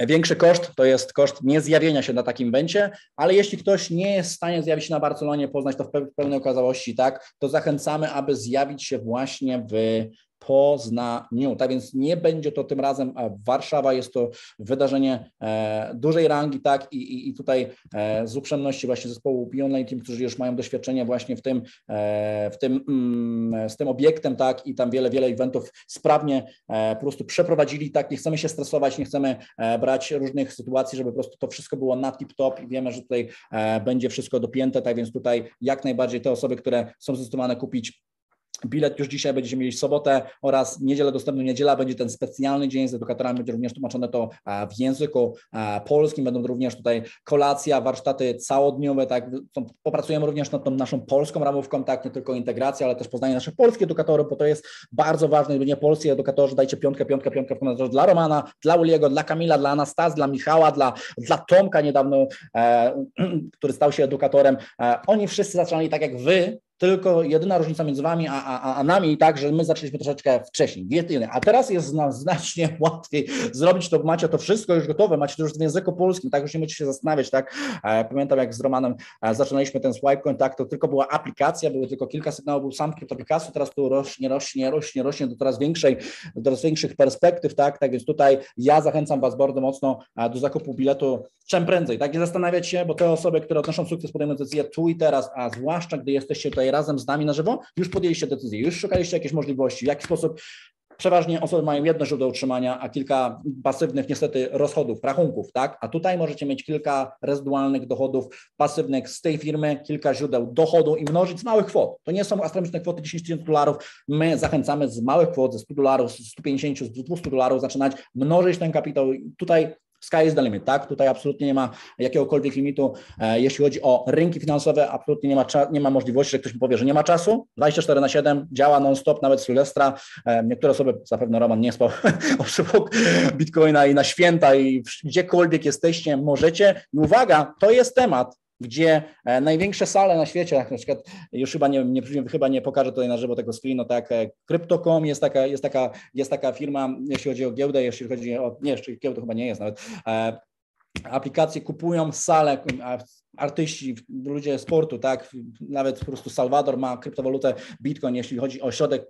Większy koszt to jest koszt niezjawienia się na takim będzie, ale jeśli ktoś nie jest w stanie zjawić się na Barcelonie, poznać to w pełnej okazałości, tak, to zachęcamy, aby zjawić się właśnie w Poznaniu. Tak więc nie będzie to tym razem Warszawa, jest to wydarzenie e, dużej rangi, tak, i, i, i tutaj e, z uprzejmości właśnie zespołu Beyond Team, którzy już mają doświadczenie właśnie w tym, e, w tym, mm, z tym obiektem, tak, i tam wiele, wiele eventów sprawnie po prostu przeprowadzili, tak, nie chcemy się stresować, nie chcemy brać różnych sytuacji, żeby po prostu to wszystko było na tip-top i wiemy, że tutaj będzie wszystko dopięte, tak więc tutaj jak najbardziej te osoby, które są zdecydowane kupić Bilet już dzisiaj będziecie mieli w sobotę oraz niedzielę dostępną. Niedziela będzie ten specjalny dzień z edukatorami, będzie również tłumaczone to w języku polskim. Będą również tutaj kolacja, warsztaty całodniowe, tak. Popracujemy również nad tą naszą polską ramówką, tak, nie tylko integracja, ale też poznanie naszych polskich edukatorów, bo to jest bardzo ważne. Nie polscy edukatorzy, dajcie piątkę, piątkę, piątkę w dla Romana, dla Uliego, dla Kamila, dla Anastaz, dla Michała, dla, dla Tomka niedawno, e, który stał się edukatorem. E, oni wszyscy zaczęli tak jak wy, tylko jedyna różnica między wami a, a, a nami tak, że my zaczęliśmy troszeczkę wcześniej, jedynie, a teraz jest nam znacznie łatwiej zrobić to, macie to wszystko już gotowe, macie to już w języku polskim, tak, już nie musicie się zastanawiać, tak, pamiętam jak z Romanem zaczynaliśmy ten swipe contact, to tylko była aplikacja, były tylko kilka sygnałów, był sam skrypt aplikacji, teraz tu rośnie, rośnie, rośnie, rośnie do coraz większej, do coraz większych perspektyw, tak, tak więc tutaj ja zachęcam was bardzo mocno do zakupu biletu czym prędzej, tak, nie zastanawiać się, bo te osoby, które odnoszą sukces, podejmują decyzję tu i teraz, a zwłaszcza gdy jesteście tutaj razem z nami na żywo, już podjęliście decyzję, już szukaliście jakiejś możliwości, w jaki sposób Przeważnie osoby mają jedno źródło utrzymania, a kilka pasywnych niestety rozchodów, rachunków, tak? A tutaj możecie mieć kilka rezydualnych dochodów pasywnych z tej firmy, kilka źródeł dochodu i mnożyć z małych kwot. To nie są astronomiczne kwoty 10 tysięcy dolarów. My zachęcamy z małych kwot, ze 100 dolarów, z 150, z 200 dolarów zaczynać mnożyć ten kapitał. Tutaj sky is the limit, tak? Tutaj absolutnie nie ma jakiegokolwiek limitu. E, jeśli chodzi o rynki finansowe, absolutnie nie ma, nie ma możliwości, że ktoś mi powie, że nie ma czasu. 24 na 7 działa non-stop, nawet Sylwestra. E, niektóre osoby, zapewne Roman nie spał obok Bitcoina i na święta i gdziekolwiek jesteście, możecie. I uwaga, to jest temat, gdzie e, największe sale na świecie, na przykład już chyba nie, nie, chyba nie pokażę tutaj na żywo tego screenu, tak, e, Crypto.com jest taka, jest, taka, jest taka firma, jeśli chodzi o giełdę, jeśli chodzi o, nie, jeszcze giełdę chyba nie jest nawet, e, aplikacje kupują sale, artyści, ludzie sportu, tak, nawet po prostu Salwador ma kryptowalutę Bitcoin, jeśli chodzi o środek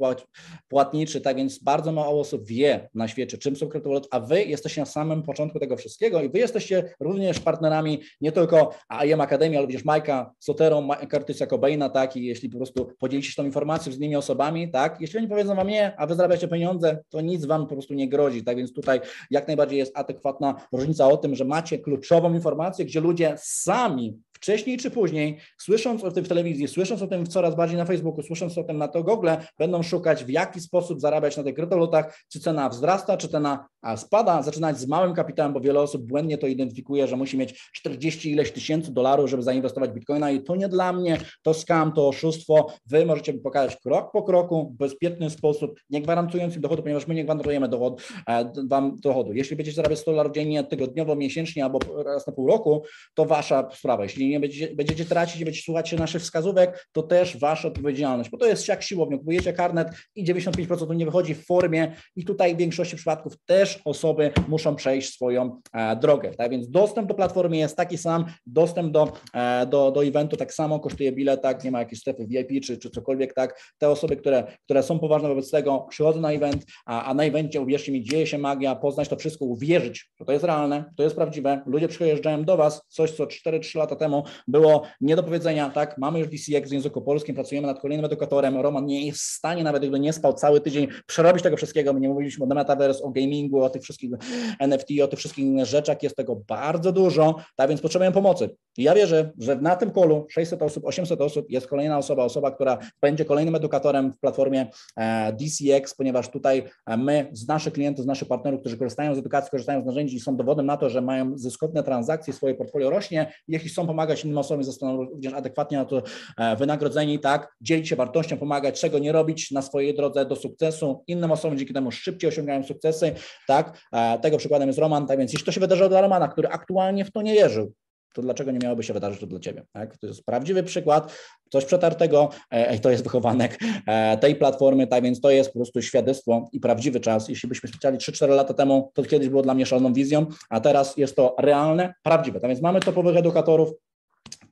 płatniczy, tak więc bardzo mało osób wie na świecie, czym są kryptowaluty, a wy jesteście na samym początku tego wszystkiego i wy jesteście również partnerami nie tylko IEM Akademii, ale również Majka Sotero, Curtisa Cobaina, tak, i jeśli po prostu podzielicie się tą informacją z innymi osobami, tak, jeśli oni powiedzą wam nie, a wy zarabiacie pieniądze, to nic wam po prostu nie grozi, tak więc tutaj jak najbardziej jest adekwatna różnica o tym, że macie kluczową informację, gdzie ludzie sami wcześniej czy później, słysząc o tym w telewizji, słysząc o tym coraz bardziej na Facebooku, słysząc o tym na to Google, będą szukać w jaki sposób zarabiać na tych kryptowalutach, czy cena wzrasta, czy cena spada, zaczynać z małym kapitałem, bo wiele osób błędnie to identyfikuje, że musi mieć 40 ileś tysięcy dolarów, żeby zainwestować w Bitcoina i to nie dla mnie, to skam, to oszustwo. Wy możecie mi pokazać krok po kroku, w bezpieczny sposób, nie gwarantując im dochodu, ponieważ my nie gwarantujemy dochod, e, wam dochodu. Jeśli będziecie zarabiać 100 dolarów dziennie, tygodniowo, miesięcznie albo raz na pół roku, to wasza sprawa. Jeśli nie będziecie, będziecie tracić i będziecie słuchać się naszych wskazówek, to też wasza odpowiedzialność, bo to jest jak siłownia, kupujecie karnet i 95% nie wychodzi w formie i tutaj w większości przypadków też osoby muszą przejść swoją e, drogę, tak? Więc dostęp do platformy jest taki sam, dostęp do, e, do, do eventu tak samo kosztuje bilet, tak, nie ma jakiejś strefy VIP czy, czy cokolwiek, tak, te osoby, które, które są poważne wobec tego, przychodzą na event, a, a na evencie, uwierzcie mi, dzieje się magia, poznać to wszystko, uwierzyć, że to jest realne, to jest prawdziwe, ludzie przyjeżdżają do Was, coś, co 4-3 lata temu było nie do powiedzenia, tak, mamy już DCX w języku polskim, pracujemy nad kolejnym edukatorem, Roman nie jest w stanie, nawet gdyby nie spał cały tydzień, przerobić tego wszystkiego, my nie mówiliśmy o metaverse, o gamingu, o tych wszystkich NFT, o tych wszystkich innych rzeczach, jest tego bardzo dużo, tak więc potrzebujemy pomocy. I ja wierzę, że na tym kolu 600 osób, 800 osób jest kolejna osoba, osoba, która będzie kolejnym edukatorem w platformie e, DCX, ponieważ tutaj e, my z naszych klientów, z naszych partnerów, którzy korzystają z edukacji, korzystają z narzędzi i są dowodem na to, że mają zyskowne transakcje, swoje portfolio rośnie. Jeśli chcą pomagać innym osobom, zostaną również adekwatnie na to e, wynagrodzeni, tak, dzielić się wartością, pomagać, czego nie robić na swojej drodze do sukcesu. Innym osobom dzięki temu szybciej osiągają sukcesy, tak. Tego przykładem jest Roman, tak więc jeśli to się wydarzyło dla Romana, który aktualnie w to nie wierzył, to dlaczego nie miałoby się wydarzyć to dla Ciebie? Tak? To jest prawdziwy przykład, coś przetartego, e, to jest wychowanek e, tej platformy, tak więc to jest po prostu świadectwo i prawdziwy czas. Jeśli byśmy chcieli 3-4 lata temu, to kiedyś było dla mnie szaloną wizją, a teraz jest to realne, prawdziwe. Tak więc mamy topowych edukatorów,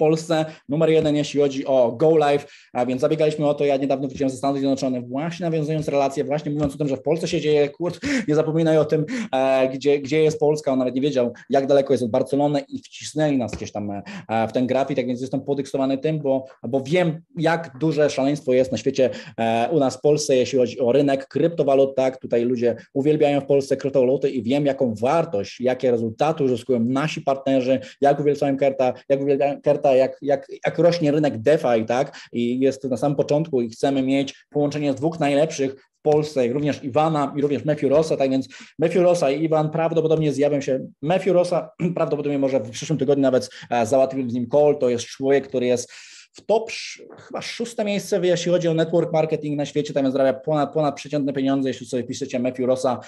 Polsce numer jeden, jeśli chodzi o Go Live, a więc zabiegaliśmy o to, ja niedawno wróciłem ze Stanów Zjednoczonych, właśnie nawiązując relacje, właśnie mówiąc o tym, że w Polsce się dzieje, kurt, nie zapominaj o tym, e, gdzie, gdzie jest Polska, on nawet nie wiedział, jak daleko jest od Barcelony i wcisnęli nas gdzieś tam e, w ten grafik, tak więc jestem podekscytowany tym, bo, bo wiem, jak duże szaleństwo jest na świecie e, u nas w Polsce, jeśli chodzi o rynek kryptowalut, tak, tutaj ludzie uwielbiają w Polsce kryptowaluty i wiem, jaką wartość, jakie rezultaty uzyskują nasi partnerzy, jak uwielbiają Kerta, jak uwielbiają Jak, jak, jak rośnie rynek DeFi, tak, i jest na samym początku i chcemy mieć połączenie z dwóch najlepszych w Polsce, również Iwana i również Matthew Rossa, tak więc Matthew Rossa i Iwan prawdopodobnie zjawią się, Matthew Rossa prawdopodobnie może w przyszłym tygodniu nawet e, załatwimy z nim call, to jest człowiek, który jest w top, chyba szóste miejsce, jeśli chodzi o network marketing na świecie, tam zarabia ponad, ponad przeciętne pieniądze, jeśli sobie piszecie Matthew Rossa,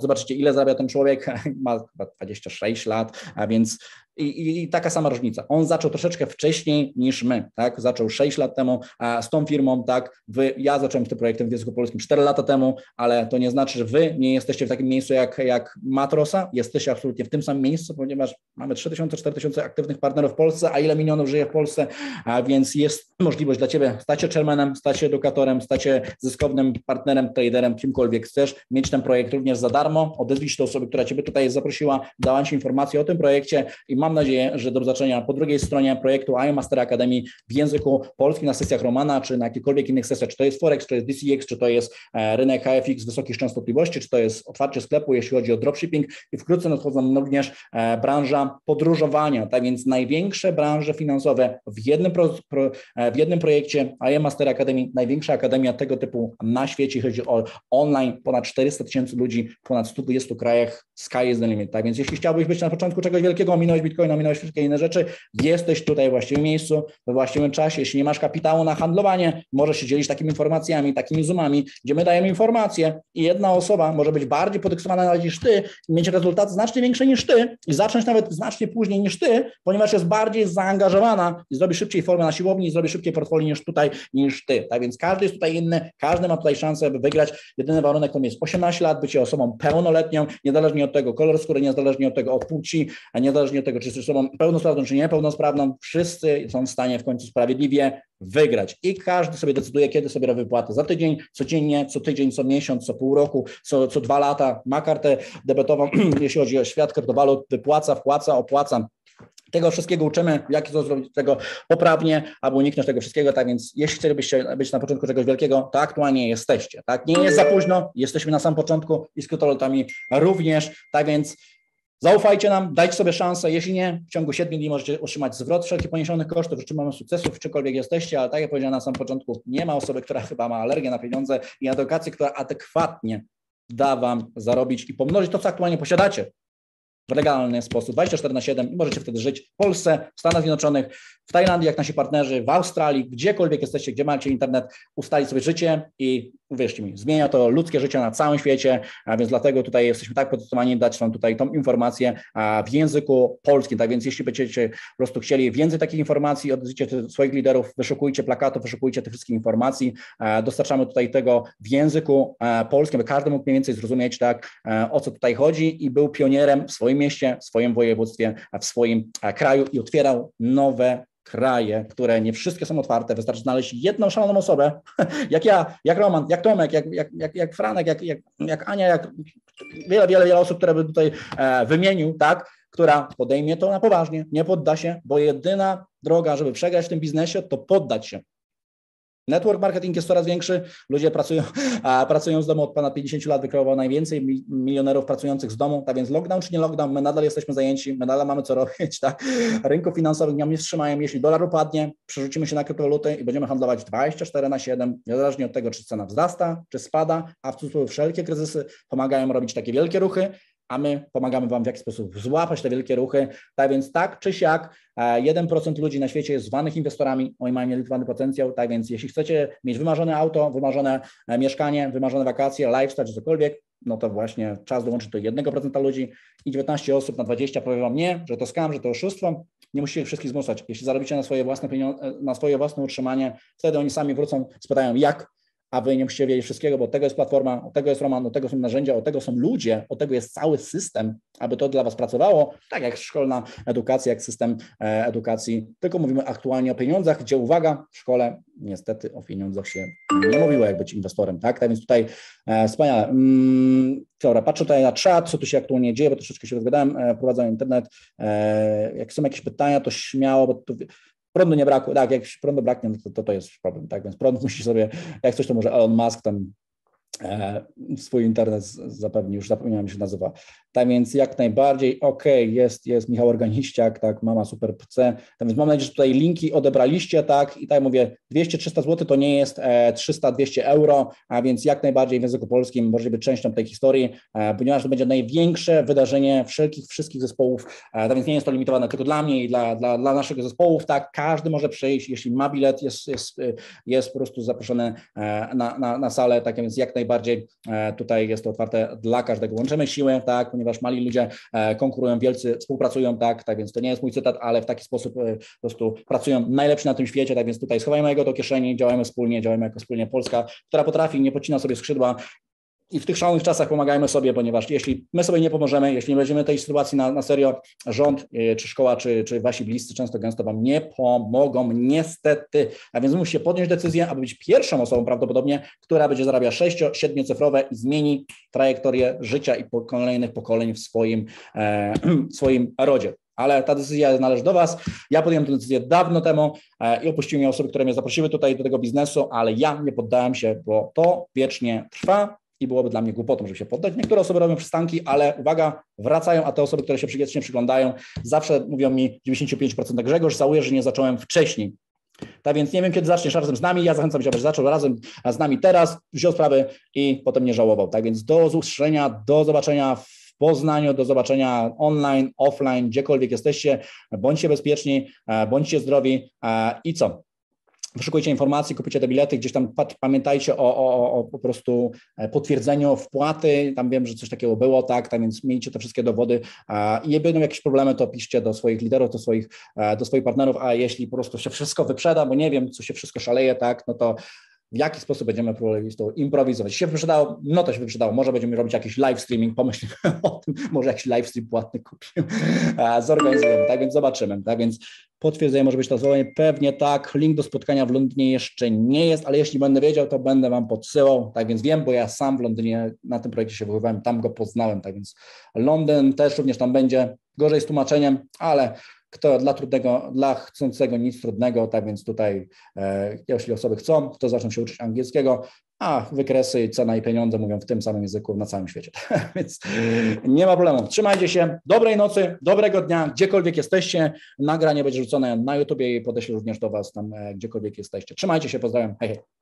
zobaczycie ile zarabia ten człowiek, ma chyba 26 lat, a więc i, i, I, taka sama różnica. On zaczął troszeczkę wcześniej niż my, tak? Zaczął 6 lat temu z tą firmą, tak? Wy, ja zacząłem z tym projektem w języku polskim 4 lata temu, ale to nie znaczy, że wy nie jesteście w takim miejscu jak, jak Matrosa. Jesteście absolutnie w tym samym miejscu, ponieważ mamy 3000-4000 aktywnych partnerów w Polsce, a ile milionów żyje w Polsce, a więc jest możliwość dla ciebie. Stać się chairmanem, stać się edukatorem, stać się zyskownym partnerem, traderem, kimkolwiek chcesz, mieć ten projekt również za darmo. Odezwij się do osoby, która ciebie tutaj zaprosiła, dała ci informację o tym projekcie i mam nadzieję, że do zobaczenia po drugiej stronie projektu IO Master Academy w języku polskim na sesjach Romana, czy na jakichkolwiek innych sesjach, czy to jest Forex, czy to jest DCX, czy to jest e, rynek HFX wysokich częstotliwości, czy to jest otwarcie sklepu, jeśli chodzi o dropshipping. I wkrótce nadchodzą również e, branża podróżowania, tak więc największe branże finansowe w jednym, pro, pro, e, w jednym projekcie IO Master Academy, największa akademia tego typu na świecie, chodzi o online, ponad 400 tysięcy ludzi, w ponad 120 krajach, sky is the limit, tak więc jeśli chciałbyś być na początku czegoś wielkiego, ominąłeś Bitcoina, ominąłeś wszystkie inne rzeczy, jesteś tutaj w właściwym miejscu, we właściwym czasie. Jeśli nie masz kapitału na handlowanie, możesz się dzielić takimi informacjami, takimi zoomami, gdzie my dajemy informacje i jedna osoba może być bardziej podeksowana niż ty mieć rezultaty znacznie większe niż ty i zacząć nawet znacznie później niż ty, ponieważ jest bardziej zaangażowana i zrobi szybciej formę na siłowni i zrobi szybciej portfolio niż tutaj, niż ty. Tak więc każdy jest tutaj inny, każdy ma tutaj szansę, by wygrać. Jedyny warunek to jest 18 lat, bycie osobą pełnoletnią, niezależnie od tego kolor skóry, niezależnie od tego od płci, a niezależnie od tego, czy jesteś osobą pełnosprawną czy niepełnosprawną, wszyscy są w stanie w końcu sprawiedliwie wygrać. I każdy sobie decyduje, kiedy sobie robi wypłatę. Za tydzień, codziennie, co tydzień, co miesiąc, co pół roku, co, co dwa lata. Ma kartę debetową, jeśli chodzi o świat kryptowalut, wypłaca, wpłaca, opłaca. Tego wszystkiego uczymy, jak to zrobić tego poprawnie, aby uniknąć tego wszystkiego. Tak więc, jeśli chcielibyście być na początku czegoś wielkiego, to aktualnie jesteście. Tak, nie jest za późno, jesteśmy na samym początku i z kryptowalutami również. Tak więc Zaufajcie nam, dajcie sobie szansę. Jeśli nie, w ciągu 7 dni możecie otrzymać zwrot wszelkich poniesionych kosztów. Życzymy sukcesów, czymkolwiek jesteście, ale tak jak powiedziałem na samym początku, nie ma osoby, która chyba ma alergię na pieniądze i edukację, która adekwatnie da Wam zarobić i pomnożyć to, co aktualnie posiadacie w legalny sposób, 24 na 7 i możecie wtedy żyć w Polsce, w Stanach Zjednoczonych, w Tajlandii, jak nasi partnerzy, w Australii, gdziekolwiek jesteście, gdzie macie internet, ustalić sobie życie i uwierzcie mi, zmienia to ludzkie życie na całym świecie, a więc dlatego tutaj jesteśmy tak podyktowani dać Wam tutaj tą informację w języku polskim. Tak więc jeśli będziecie po prostu chcieli więcej takich informacji, odzycie swoich liderów, wyszukujcie plakatów, wyszukujcie te wszystkie informacji, dostarczamy tutaj tego w języku polskim, by każdy mógł mniej więcej zrozumieć, tak, o co tutaj chodzi i był pionierem w swoim mieście, w swoim województwie, w swoim kraju i otwierał nowe kraje, które nie wszystkie są otwarte, wystarczy znaleźć jedną szaloną osobę, jak ja, jak Roman, jak Tomek, jak, jak, jak, jak Franek, jak, jak, jak Ania, jak wiele, wiele, wiele osób, które by tutaj e, wymienił, tak, która podejmie to na poważnie, nie podda się, bo jedyna droga, żeby przegrać w tym biznesie, to poddać się. Network marketing jest coraz większy, ludzie pracują, a pracują z domu od ponad 50 lat, wykreował najwięcej milionerów pracujących z domu, tak więc lockdown czy nie lockdown, my nadal jesteśmy zajęci, my nadal mamy co robić, tak? Rynków finansowych nie wstrzymają, jeśli dolar upadnie, przerzucimy się na kryptowaluty i będziemy handlować 24 na 7, niezależnie od tego, czy cena wzrasta, czy spada, a w cudzysłowie wszelkie kryzysy pomagają robić takie wielkie ruchy, a my pomagamy Wam w jaki sposób złapać te wielkie ruchy. Tak więc tak czy siak, 1% ludzi na świecie jest zwanych inwestorami, oni mają nieliczbany potencjał, tak więc jeśli chcecie mieć wymarzone auto, wymarzone e, mieszkanie, wymarzone wakacje, lifestyle czy cokolwiek, no to właśnie czas dołączyć do 1% ludzi i 19 osób na 20 powie Wam nie, że to skam, że to oszustwo. Nie musicie wszystkich zmuszać. Jeśli zarobicie na swoje własne pieniądze, na swoje własne utrzymanie, wtedy oni sami wrócą, spytają jak, a wy nie musicie wiedzieć wszystkiego, bo tego jest platforma, od tego jest Roman, od tego są narzędzia, od tego są ludzie, od tego jest cały system, aby to dla was pracowało, tak jak szkolna edukacja, jak system e, edukacji, tylko mówimy aktualnie o pieniądzach, gdzie uwaga, w szkole niestety o pieniądzach się nie mówiło, jak być inwestorem, tak? Tak więc tutaj e, wspaniale. Mm, dobra, patrzę tutaj na czat, co tu się aktualnie dzieje, bo troszeczkę się rozgadałem, e, prowadzę internet, e, jak są jakieś pytania, to śmiało, bo tu prądu nie brakło, tak, jak prądu braknie, no to, to, to jest problem, tak, więc prąd musi sobie, jak coś to może Elon Musk tam e, swój internet zapewni, już zapomniałem, jak się nazywa, tak więc jak najbardziej, ok, jest, jest Michał Organiściak, tak, mama super C. Tak więc mam nadzieję, że tutaj linki odebraliście, tak, i tak mówię, 200-300 zł to nie jest e, 300-200 euro, a więc jak najbardziej w języku polskim może być częścią tej historii, e, ponieważ to będzie największe wydarzenie wszelkich, wszystkich zespołów, e, tak więc nie jest to limitowane tylko dla mnie i dla, dla, dla naszych zespołów, tak, każdy może przyjść, jeśli ma bilet, jest, jest, jest po prostu zaproszony e, na, na, na salę, tak więc jak najbardziej e, tutaj jest to otwarte dla każdego. Łączymy siły, tak, ponieważ mali ludzie e, konkurują, wielcy współpracują, tak, tak więc to nie jest mój cytat, ale w taki sposób e, po prostu pracują najlepsi na tym świecie, tak więc tutaj schowajmy jego do kieszeni, działajmy wspólnie, działajmy jako wspólnie Polska, która potrafi, nie podcina sobie skrzydła, i w tych szalonych czasach pomagajmy sobie, ponieważ jeśli my sobie nie pomożemy, jeśli nie będziemy tej sytuacji na, na serio, rząd, e, czy szkoła, czy, czy wasi bliscy często gęsto wam nie pomogą, niestety. A więc musicie podjąć decyzję, aby być pierwszą osobą prawdopodobnie, która będzie zarabia 6-7 cyfrowe i zmieni trajektorię życia i kolejnych pokoleń w swoim, e, swoim rodzie ale ta decyzja należy do Was. Ja podjąłem tę decyzję dawno temu e, i opuściły mnie osoby, które mnie zaprosiły tutaj do tego biznesu, ale ja nie poddałem się, bo to wiecznie trwa i byłoby dla mnie głupotą, żeby się poddać. Niektóre osoby robią przystanki, ale uwaga, wracają, a te osoby, które się wiecznie przyglądają, zawsze mówią mi 95% Grzegorz, żałuję, że nie zacząłem wcześniej. Tak więc nie wiem, kiedy zaczniesz razem z nami. Ja zachęcam cię, abyś zaczął razem z nami teraz, wziął sprawy i potem nie żałował. Tak więc do usłyszenia, do zobaczenia w Poznaniu, do zobaczenia online, offline, gdziekolwiek jesteście. Bądźcie bezpieczni, e, bądźcie zdrowi e, i co? Wyszukujcie informacji, kupujcie te bilety, gdzieś tam pamiętajcie o, o, o po prostu e, potwierdzeniu wpłaty, tam wiem, że coś takiego było, tak, tak więc miejcie te wszystkie dowody i jak będą jakieś problemy, to piszcie do swoich liderów, do swoich, e, do swoich partnerów, a jeśli po prostu się wszystko wyprzeda, bo nie wiem, co się wszystko szaleje, tak, no to w jaki sposób będziemy próbowali to improwizować. Się wyprzedało, no to się wyprzedało, może będziemy robić jakiś live streaming, pomyślimy o tym, może jakiś live stream płatny kupimy, zorganizujemy, tak więc zobaczymy, tak więc potwierdzenie może być to zwołanie, pewnie tak, link do spotkania w Londynie jeszcze nie jest, ale jeśli będę wiedział, to będę Wam podsyłał, tak więc wiem, bo ja sam w Londynie na tym projekcie się wychowywałem, tam go poznałem, tak więc Londyn też również tam będzie, gorzej z tłumaczeniem, ale kto dla trudnego, dla chcącego nic trudnego, tak więc tutaj, e, jeśli osoby chcą, to zaczną się uczyć angielskiego, a wykresy, cena i pieniądze mówią w tym samym języku na całym świecie. więc nie ma problemu. Trzymajcie się, dobrej nocy, dobrego dnia, gdziekolwiek jesteście. Nagranie będzie rzucone na YouTubie i podeślę również do Was tam, e, gdziekolwiek jesteście. Trzymajcie się, pozdrawiam. Hej, hej.